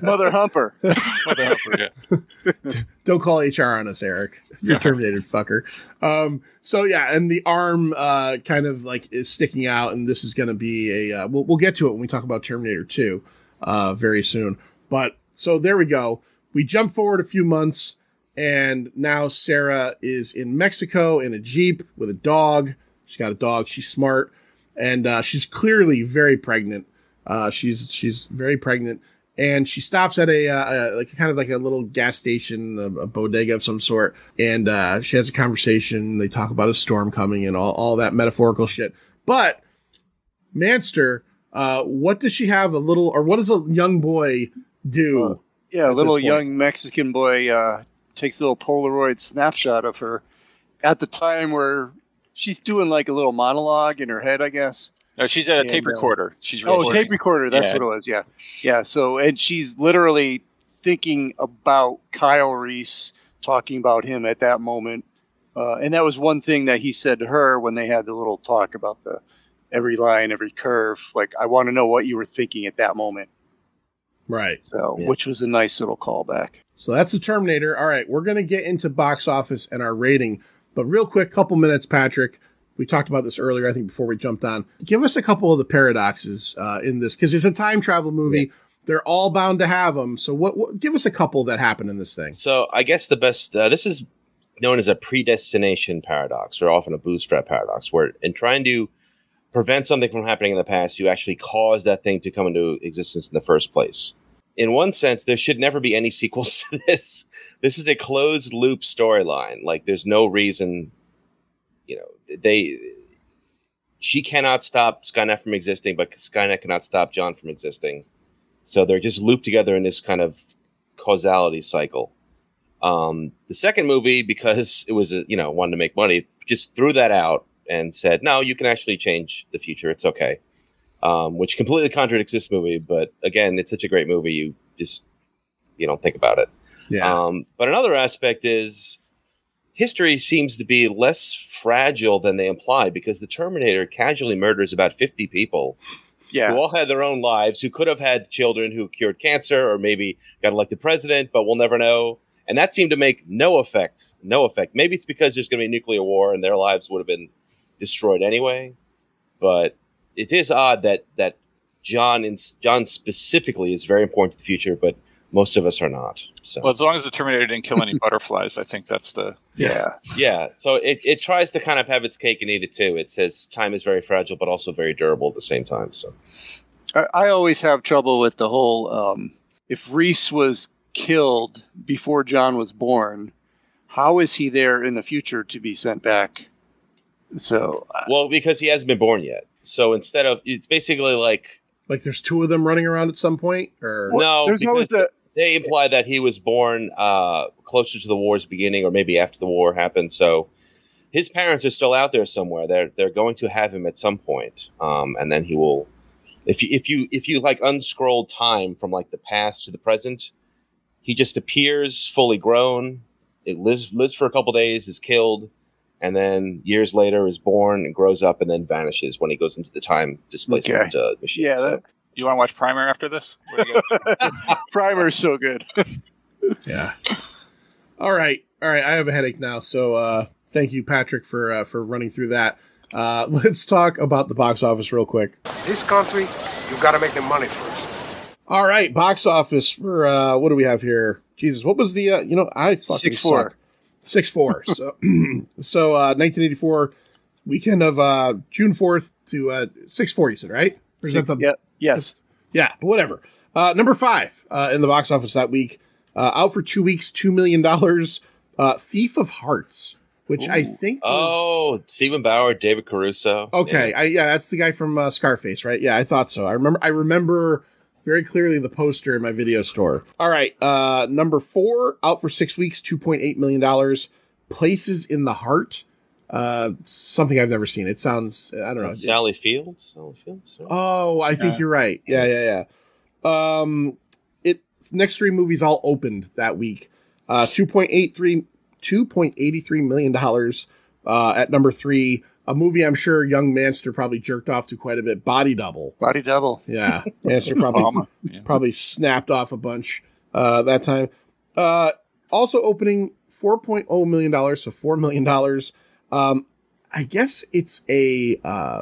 *laughs* Mother Humper. *laughs* Mother Humper, yeah. don't call HR on us, Eric. You're terminated, fucker. Um, so yeah, and the arm uh, kind of like is sticking out, and this is going to be a. Uh, we'll we'll get to it when we talk about Terminator Two, uh, very soon. But so there we go. We jump forward a few months, and now Sarah is in Mexico in a jeep with a dog. She's got a dog. She's smart, and uh, she's clearly very pregnant. Uh, she's she's very pregnant, and she stops at a, uh, a like kind of like a little gas station, a, a bodega of some sort, and uh, she has a conversation. They talk about a storm coming and all all that metaphorical shit. But Manster, uh, what does she have? A little, or what does a young boy do? Yeah, a little young Mexican boy uh, takes a little Polaroid snapshot of her at the time where she's doing like a little monologue in her head, I guess. No, she's at a tape And, uh, recorder. She's Oh, tape recorder. That's Yeah. what it was. Yeah, yeah. So, and she's literally thinking about Kyle Reese, talking about him at that moment, uh, and that was one thing that he said to her when they had the little talk about the every line, every curve. Like, I want to know what you were thinking at that moment. Right. So, Yeah. which was a nice little callback. So that's the Terminator. All right, we're gonna get into box office and our rating, but real quick, couple minutes, Patrick. We talked about this earlier, I think, before we jumped on. Give us a couple of the paradoxes uh, in this because it's a time travel movie. They're all bound to have them. So, what, what? Give us a couple that happen in this thing. So I guess the best uh, this is known as a predestination paradox, or often a bootstrap paradox, where in trying to prevent something from happening in the past, you actually cause that thing to come into existence in the first place. In one sense, there should never be any sequels *laughs* to this. This is a closed loop storyline. Like there's no reason, you know, they she cannot stop Skynet from existing, but Skynet cannot stop John from existing. So they're just looped together in this kind of causality cycle. Um, the second movie, because it was, you know, wanted to make money, just threw that out and said, no, you can actually change the future. It's okay. Um, which completely contradicts this movie. But again, it's such a great movie. You just, you don't think about it. Yeah. Um, but another aspect is history seems to be less fragile than they imply because the Terminator casually murders about 50 people Yeah. who all had their own lives, who could have had children who cured cancer or maybe got elected president, but we'll never know. And that seemed to make no effect. No effect. Maybe it's because there's going to be a nuclear war and their lives would have been destroyed anyway. But it is odd that that John in, John specifically is very important to the future, but most of us are not. So Well, as long as the Terminator didn't kill any *laughs* butterflies, I think that's the. yeah. yeah, so it, it tries to kind of have its cake and eat it too. It says time is very fragile, but also very durable at the same time. So I, I always have trouble with the whole um, if Reese was killed before John was born, how is he there in the future to be sent back? So uh, well, because he hasn't been born yet. So instead of it's basically like like there's two of them running around at some point, or no, there's always a they imply that he was born uh, closer to the war's beginning, or maybe after the war happened. So his parents are still out there somewhere. They're they're going to have him at some point, um, and then he will. If you if you if you like unscroll time from like the past to the present, he just appears fully grown. It lives lives for a couple days, is killed, and then years later is born and grows up, and then vanishes when he goes into the time displacement uh, machine. yeah. So- That, You want to watch Primer after this? Primer do you got? *laughs* *laughs* Primer's so good. yeah. All right, all right. I have a headache now, so uh, thank you, Patrick, for uh, for running through that. Uh, *laughs* let's talk about the box office real quick. This country, you've gotta make the money first. All right, box office for uh, what do we have here? Jesus, what was the uh, you know I fucking Six four. suck. Six four. *laughs* so *clears throat* so uh, 1984 weekend of uh, June 4th to uh, six four. You said right? Is that the Yeah. Yes. yeah, but whatever. Uh, number five uh, in the box office that week, uh, out for two weeks, two million dollars. Uh, Thief of Hearts, which I think was Oh, Steven Bauer, David Caruso. okay. I, yeah, that's the guy from uh, Scarface, right? Yeah, I thought so. I remember. I remember very clearly the poster in my video store. All right, uh, number four, out for six weeks, two point eight million dollars. Places in the Heart. Uh, something I've never seen. It sounds. I don't know. Sally Field. Sally Field. sorry. Oh, I think Yeah. you're right. Yeah, yeah, yeah. Um, it next three movies all opened that week. Uh, two point eight three, two point eighty three million dollars. Uh, at number three, a movie I'm sure young Manster probably jerked off to quite a bit. Body Double. Body double. Yeah, *laughs* Manster probably yeah. probably snapped off a bunch uh, that time. Uh, also opening four point oh million dollars, so four million dollars. Um, I guess it's a uh,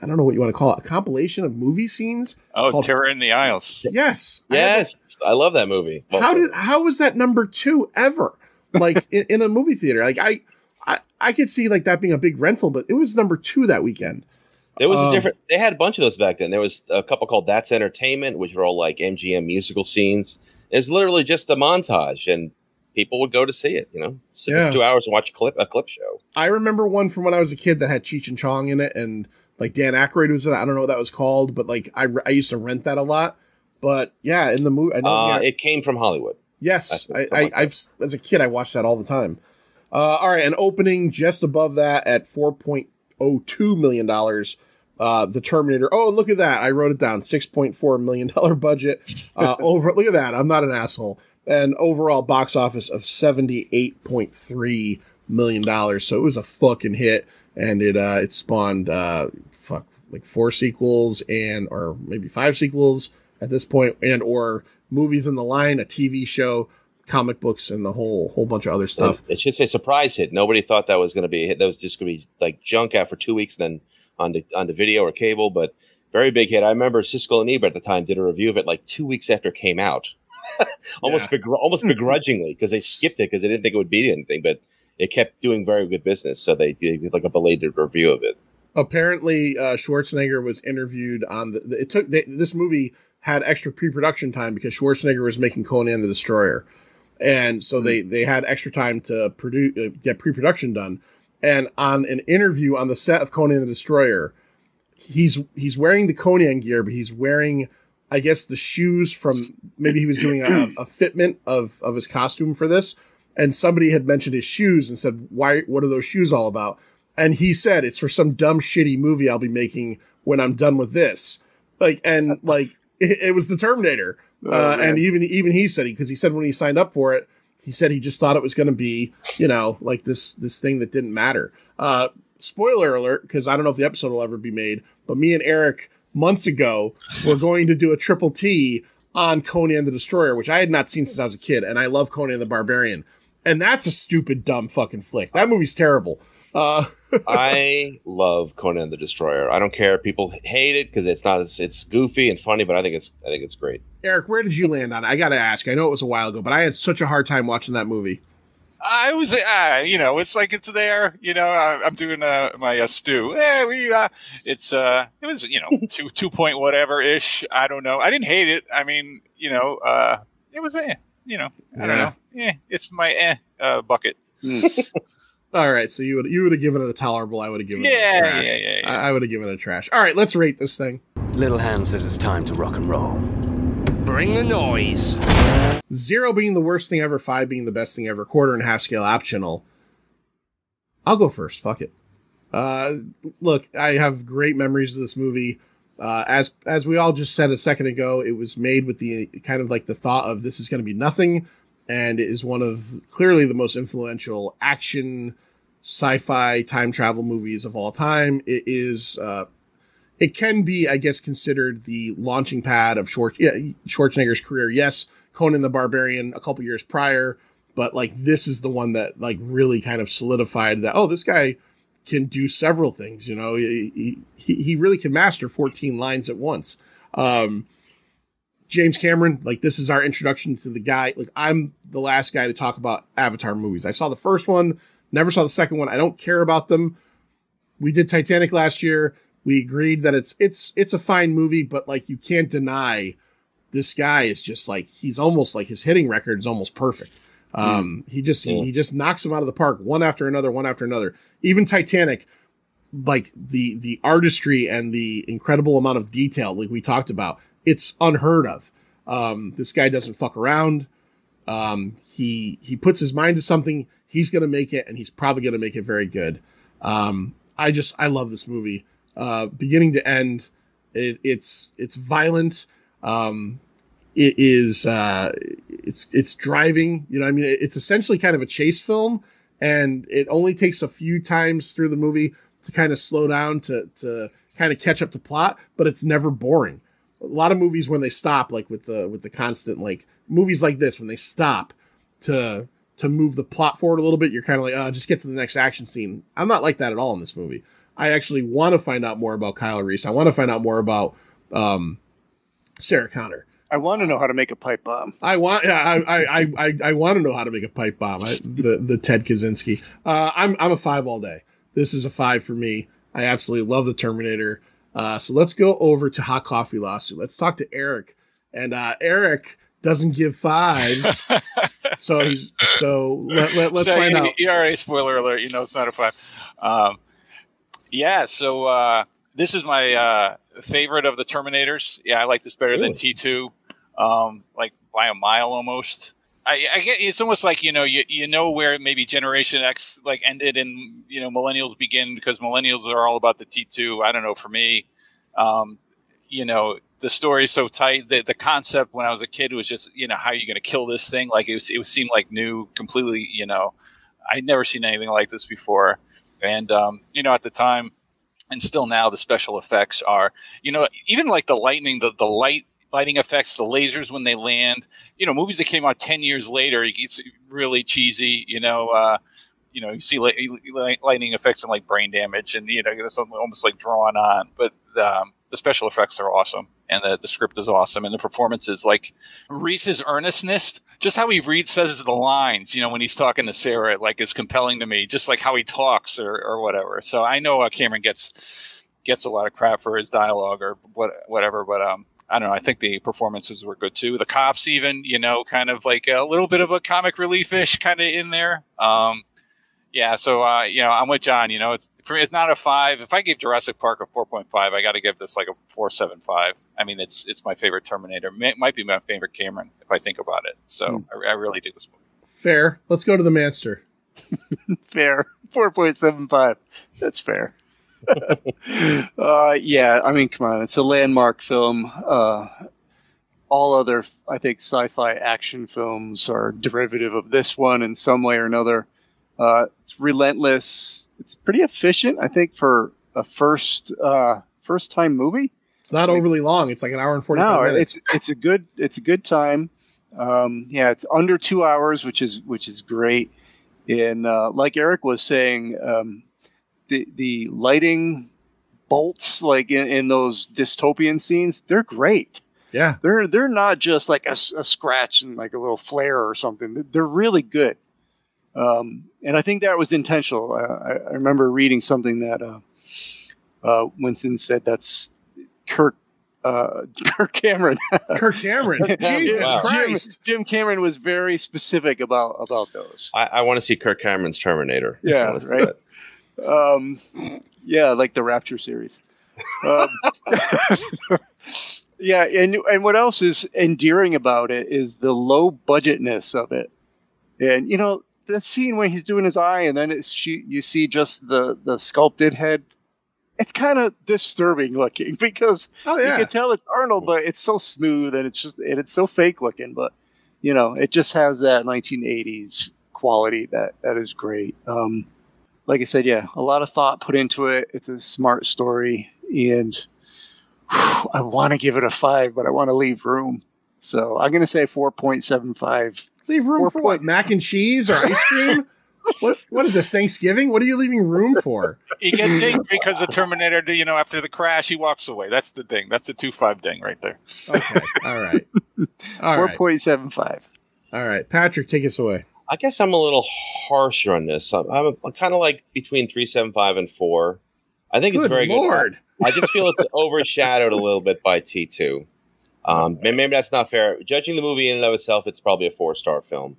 I don't know what you want to call it, a compilation of movie scenes. Oh, called- Terror in the Aisles. Yes, I Yes, I love that movie. how did how was that number two ever like *laughs* in, in a movie theater like I, I i could see like that being a big rental but it was number two that weekend There was Um, a different. They had a bunch of those back then. There was a couple called That's Entertainment, which were all like MGM musical scenes. It's literally just a montage, and people would go to see it. You know, sit Yeah. two hours and watch a clip a clip show. i remember one from when i was a kid that had cheech and chong in it and like dan Aykroyd was in it i don't know what that was called but like i, I used to rent that a lot but yeah in the movie i know Uh, yeah, It came from Hollywood. yes that's I, something I like i've as a kid i watched that all the time uh all right and opening just above that at 4.02 million dollars uh, the Terminator. Oh, look at that! I wrote it down. Six point four million dollar budget. Uh, *laughs* over. Look at that. I'm not an asshole. And overall box office of seventy eight point three million dollars. So it was a fucking hit, and it uh, it spawned uh, fuck like four sequels and or maybe five sequels at this point, and or movies in the line, a TV show, comic books, and the whole whole bunch of other stuff. It should say surprise hit. Nobody thought that was going to be a hit. That was just going to be like junk for two weeks, then on the on the video or cable. But very big hit. I remember Siskel and Ebert at the time did a review of it like two weeks after it came out, *laughs* almost begr- almost begrudgingly because they skipped it because they didn't think it would be anything, but it kept doing very good business. So they did like a belated review of it. apparently uh, Schwarzenegger was interviewed on the. the- It took they, this movie had extra pre-production time because Schwarzenegger was making Conan the Destroyer, and so they they had extra time to produce uh, get pre-production done. And on an interview on the set of Conan the Destroyer, he's he's wearing the Conan gear, but he's wearing. I guess the shoes from maybe he was doing a, a fitment of of his costume for this, and somebody had mentioned his shoes and said, "Why? What are those shoes all about?" and he said it's for some dumb shitty movie I'll be making when I'm done with this. Like and like *laughs* it, it was the Terminator, Oh, uh, and even even he said because he said when he signed up for it, he said he just thought it was going to be you know like this this thing that didn't matter. Uh, spoiler alert because I don't know if the episode will ever be made, but me and Eric months ago were going to do a triple T on Conan the Destroyer, which I had not seen since I was a kid, and I love Conan the Barbarian. And that's a stupid, dumb fucking flick. That movie's terrible. Uh, *laughs* I love Conan the Destroyer. I don't care. People hate it because it's not as it's goofy and funny, but I think it's I think it's great. Eric, where did you land on it? I got to ask. I know it was a while ago, but I had such a hard time watching that movie. I was, uh, you know, it's like it's there. You know, I, I'm doing uh, my uh, stew. Eh, we, uh, it's, uh, it was, you know, *laughs* two two point whatever ish. I don't know. I didn't hate it. I mean, you know, uh, it was, eh, you know, I don't know. Yeah, it's my eh uh, bucket. *laughs* All right, so you would you would have given it a tolerable. I would have given it a trash. yeah, yeah, yeah. I, I would have given it a trash. All right, let's rate this thing. Little Hand says it's time to rock and roll. Bring the noise. Zero being the worst thing ever, five being the best thing ever, quarter and half scale optional. I'll go first. Fuck it. Uh, look, I have great memories of this movie. Uh, as as we all just said a second ago, it was made with the kind of like the thought of this is going to be nothing, and is one of clearly the most influential action sci-fi time travel movies of all time. It is uh, it can be, I guess, considered the launching pad of Schwarz- yeah, Schwarzenegger's career. Yes, Conan the Barbarian a couple years prior, but like this is the one that like really kind of solidified that oh, this guy can do several things. You know, he he, he really can master 14 lines at once. Um, James Cameron, like this is our introduction to the guy. Like I'm the last guy to talk about Avatar movies. I saw the first one, never saw the second one. I don't care about them. We did Titanic last year. We agreed that it's it's it's a fine movie, but like you can't deny this guy is just like he's almost like his hitting record is almost perfect. Um, he just he, he just knocks them out of the park one after another, one after another. Even Titanic, like the the artistry and the incredible amount of detail, like we talked about, it's unheard of. Um, this guy doesn't fuck around. Um, he he puts his mind to something, he's gonna make it, and he's probably gonna make it very good. Um, I just I love this movie, uh, beginning to end. It, it's it's violent. Um, it is uh, it's it's driving. You know, I mean, it's essentially kind of a chase film, and it only takes a few times through the movie to kind of slow down to to kind of catch up to plot, but it's never boring. A lot of movies when they stop, like with the with the constant like movies like this, when they stop to to move the plot forward a little bit, you're kind of like, oh, just get to the next action scene. I'm not like that at all in this movie. I actually want to find out more about Kyle Reese. I want to find out more about um, Sarah Connor. I want to know how to make a pipe bomb. I want, yeah, I, I, I, I, I want to know how to make a pipe bomb. I, the, the Ted Kaczynski. Uh, I'm, I'm a five all day. This is a five for me. I absolutely love the Terminator. Uh, so let's go over to Hot Coffee Lawsuit. Let's talk to Eric. And uh, Eric doesn't give fives. *laughs* so he's so let, let, us so find out. Already spoiler alert. You know it's not a five. Um, yeah. So uh, this is my uh, favorite of the Terminators. Yeah, I like this better than T two, um, like by a mile almost. I, I, get it's almost like you know you, you know where maybe Generation X like ended and you know Millennials begin because Millennials are all about the T two. I don't know for me, um, you know the story is so tight. The the concept when I was a kid was just you know how are you going to kill this thing? Like it was it seemed like new, completely. You know, I'd never seen anything like this before, and um, you know at the time and still now the special effects are you know even like the lightning the, the light lighting effects the lasers when they land. You know movies that came out 10 years later it's really cheesy you know uh, you know you see lightning effects and like brain damage and you know it's almost like drawn on. But um, the special effects are awesome and the, the script is awesome and the performances like reese's earnestness just how he reads says the lines you know when he's talking to sarah like is compelling to me just like how he talks or, or whatever. So i know uh, cameron gets gets a lot of crap for his dialogue or what, whatever but um I don't know. I think the performances were good too. The cops, even, you know, kind of like a little bit of a comic relief ish kind of in there. Um, yeah, so uh, you know, I'm with John. You know, it's for me, it's not a five. If I gave Jurassic Park a 4.5, I got to give this like a 4.75. I mean, it's it's my favorite Terminator. It might be my favorite Cameron if I think about it. So mm. I, I, really dig this movie. Fair. Let's go to the Manster. *laughs* fair. 4.75. That's fair. *laughs* uh, yeah, I mean, come on, it's a landmark film. Uh, all other, I think, sci-fi action films are derivative of this one in some way or another. Uh, it's relentless. It's pretty efficient, I think, for a first uh, first time movie. It's not overly long. It's like an hour and forty. No, minutes. it's it's a good it's a good time. Um, yeah, it's under two hours, which is which is great. And uh, like Eric was saying, um, the the lighting bolts like in, in those dystopian scenes, they're great. Yeah, they're they're not just like a, a scratch and like a little flare or something. They're really good. Um, and I think that was intentional. Uh, I, I, remember reading something that uh, uh, Winston said that's Kirk uh, *laughs* Kirk Cameron. Kirk Cameron. *laughs* Jesus wow. Christ. Jim, Jim, Cameron was very specific about about those. I, I want to see Kirk Cameron's Terminator. Yeah, right. Um, yeah, like the Rapture series. Um, *laughs* yeah, and and what else is endearing about it is the low budgetness of it. And you know, the scene when he's doing his eye and then it's she, you see just the the sculpted head it's kind of disturbing looking *laughs* because oh, yeah. you can tell it's Arnold, but it's so smooth and it's just and it's so fake looking. But you know, it just has that 1980s quality that that is great. Um, like I said, yeah, a lot of thought put into it. It's a smart story, and whew, I want to give it a five, but I want to leave room. So I'm going to say 4.75 Leave room for what? Mac and cheese or ice cream? *laughs* what what is this Thanksgiving? What are you leaving room for? You get dinged because the Terminator, do you know, after the crash, he walks away. That's the ding. That's the two five ding right there. Okay, *laughs* all right, four point seven five. All right, Patrick, take us away. I guess I'm a little harsher on this. I'm, I'm kind of like between three seven five and four. I think good it's very Lord. good. I just feel it's *laughs* overshadowed a little bit by T two. Um, maybe that's not fair. Judging the movie in and of itself, it's probably a four star film.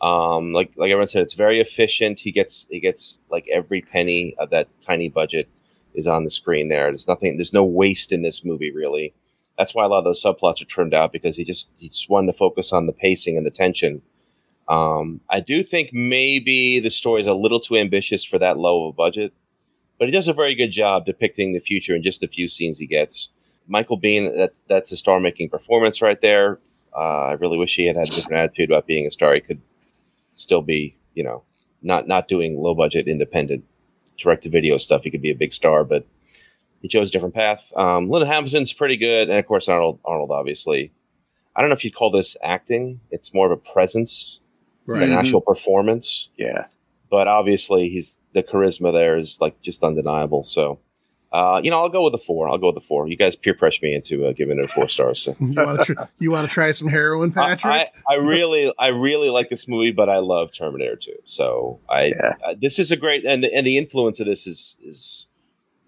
Um, like like everyone said, it's very efficient. He gets he gets like every penny of that tiny budget is on the screen there. There's nothing. There's no waste in this movie really. That's why a lot of those subplots are trimmed out because he just he just wanted to focus on the pacing and the tension. Um, I do think maybe the story is a little too ambitious for that low of a budget, but he does a very good job depicting the future in just a few scenes he gets. Michael Biehn, that that's a star making performance right there. Uh, I really wish he had had a different attitude about being a star. He could still be, you know, not not doing low budget independent direct to video stuff, he could be a big star, but he chose a different path. Um, Linda Hamilton's pretty good, and of course Arnold. Arnold, obviously. I don't know if you'd call this acting. It's more of a presence, Right. an actual performance. Yeah. But obviously, he's the charisma there is like just undeniable. So, uh, you know, I'll go with the four. I'll go with the four. You guys peer pressure me into uh, giving it a four stars. So. *laughs* You want to tr- you want to try some heroin, Patrick? I, I really, I really like this movie, but I love Terminator 2. So I, Yeah. uh, this is a great, and the, and the influence of this is is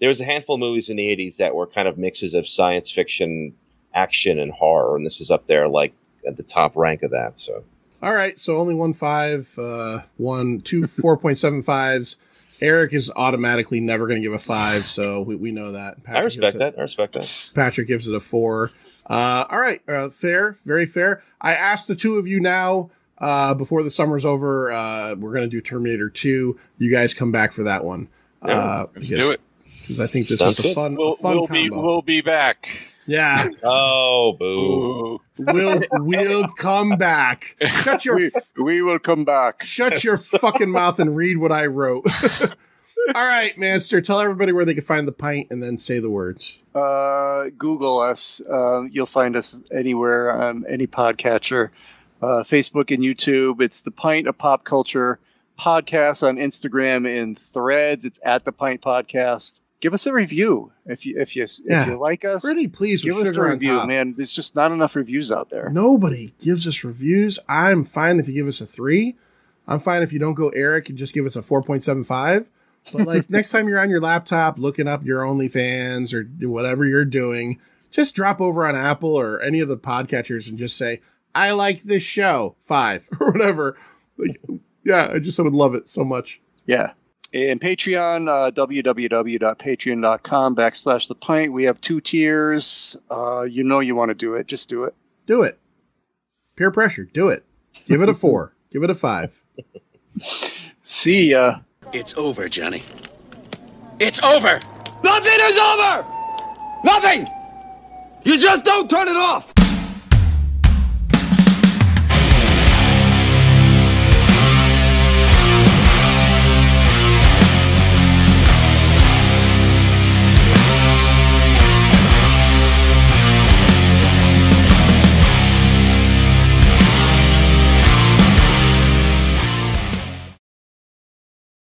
there was a handful of movies in the '80s that were kind of mixes of science fiction, action, and horror, and this is up there like at the top rank of that. So All right, so only one five, uh, one two four point seven fives. Eric is automatically never going to give a five, so we, we know that. I respect gives it- that. I respect that. Patrick gives it a four. Uh, all right, uh, fair, very fair. I asked the two of you now uh, before the summer's over. Uh, we're going to do Terminator Two. You guys come back for that one. Yeah, uh, Let's because- do it. because I think this Sounds was a fun, We'll, fun we'll be combo. we'll be back. Yeah, Oh, boo! We'll we'll come back. Shut your We, we will come back. Shut your fucking mouth and read what I wrote. *laughs* All right, Master, tell everybody where they can find the pint and then say the words. Uh, Google us. Uh, you'll find us anywhere on any podcatcher, uh, Facebook and YouTube. It's the Pint of Pop Culture podcast on Instagram and Threads. It's at the Pint Podcast. Give us a review if you if you if you like us. Pretty pleased Give with us a review, man. There's just not enough reviews out there. Nobody gives us reviews. I'm fine if you give us a three. I'm fine if you don't go Eric and just give us a 4.75. But like *laughs* next time you're on your laptop looking up your OnlyFans or whatever you're doing, just drop over on Apple or any of the podcatchers and just say, I like this show, five *laughs* or whatever. Like, yeah, I just I would love it so much. Yeah. And Patreon, uh, www.patreon.com backslash the pint. We have two tiers. Uh, you know you want to do it. Just do it. Do it. Peer pressure. Do it. Give it a four. *laughs* Give it a five. See ya. It's over, Johnny. It's over! Nothing is over! Nothing! You just don't turn it off!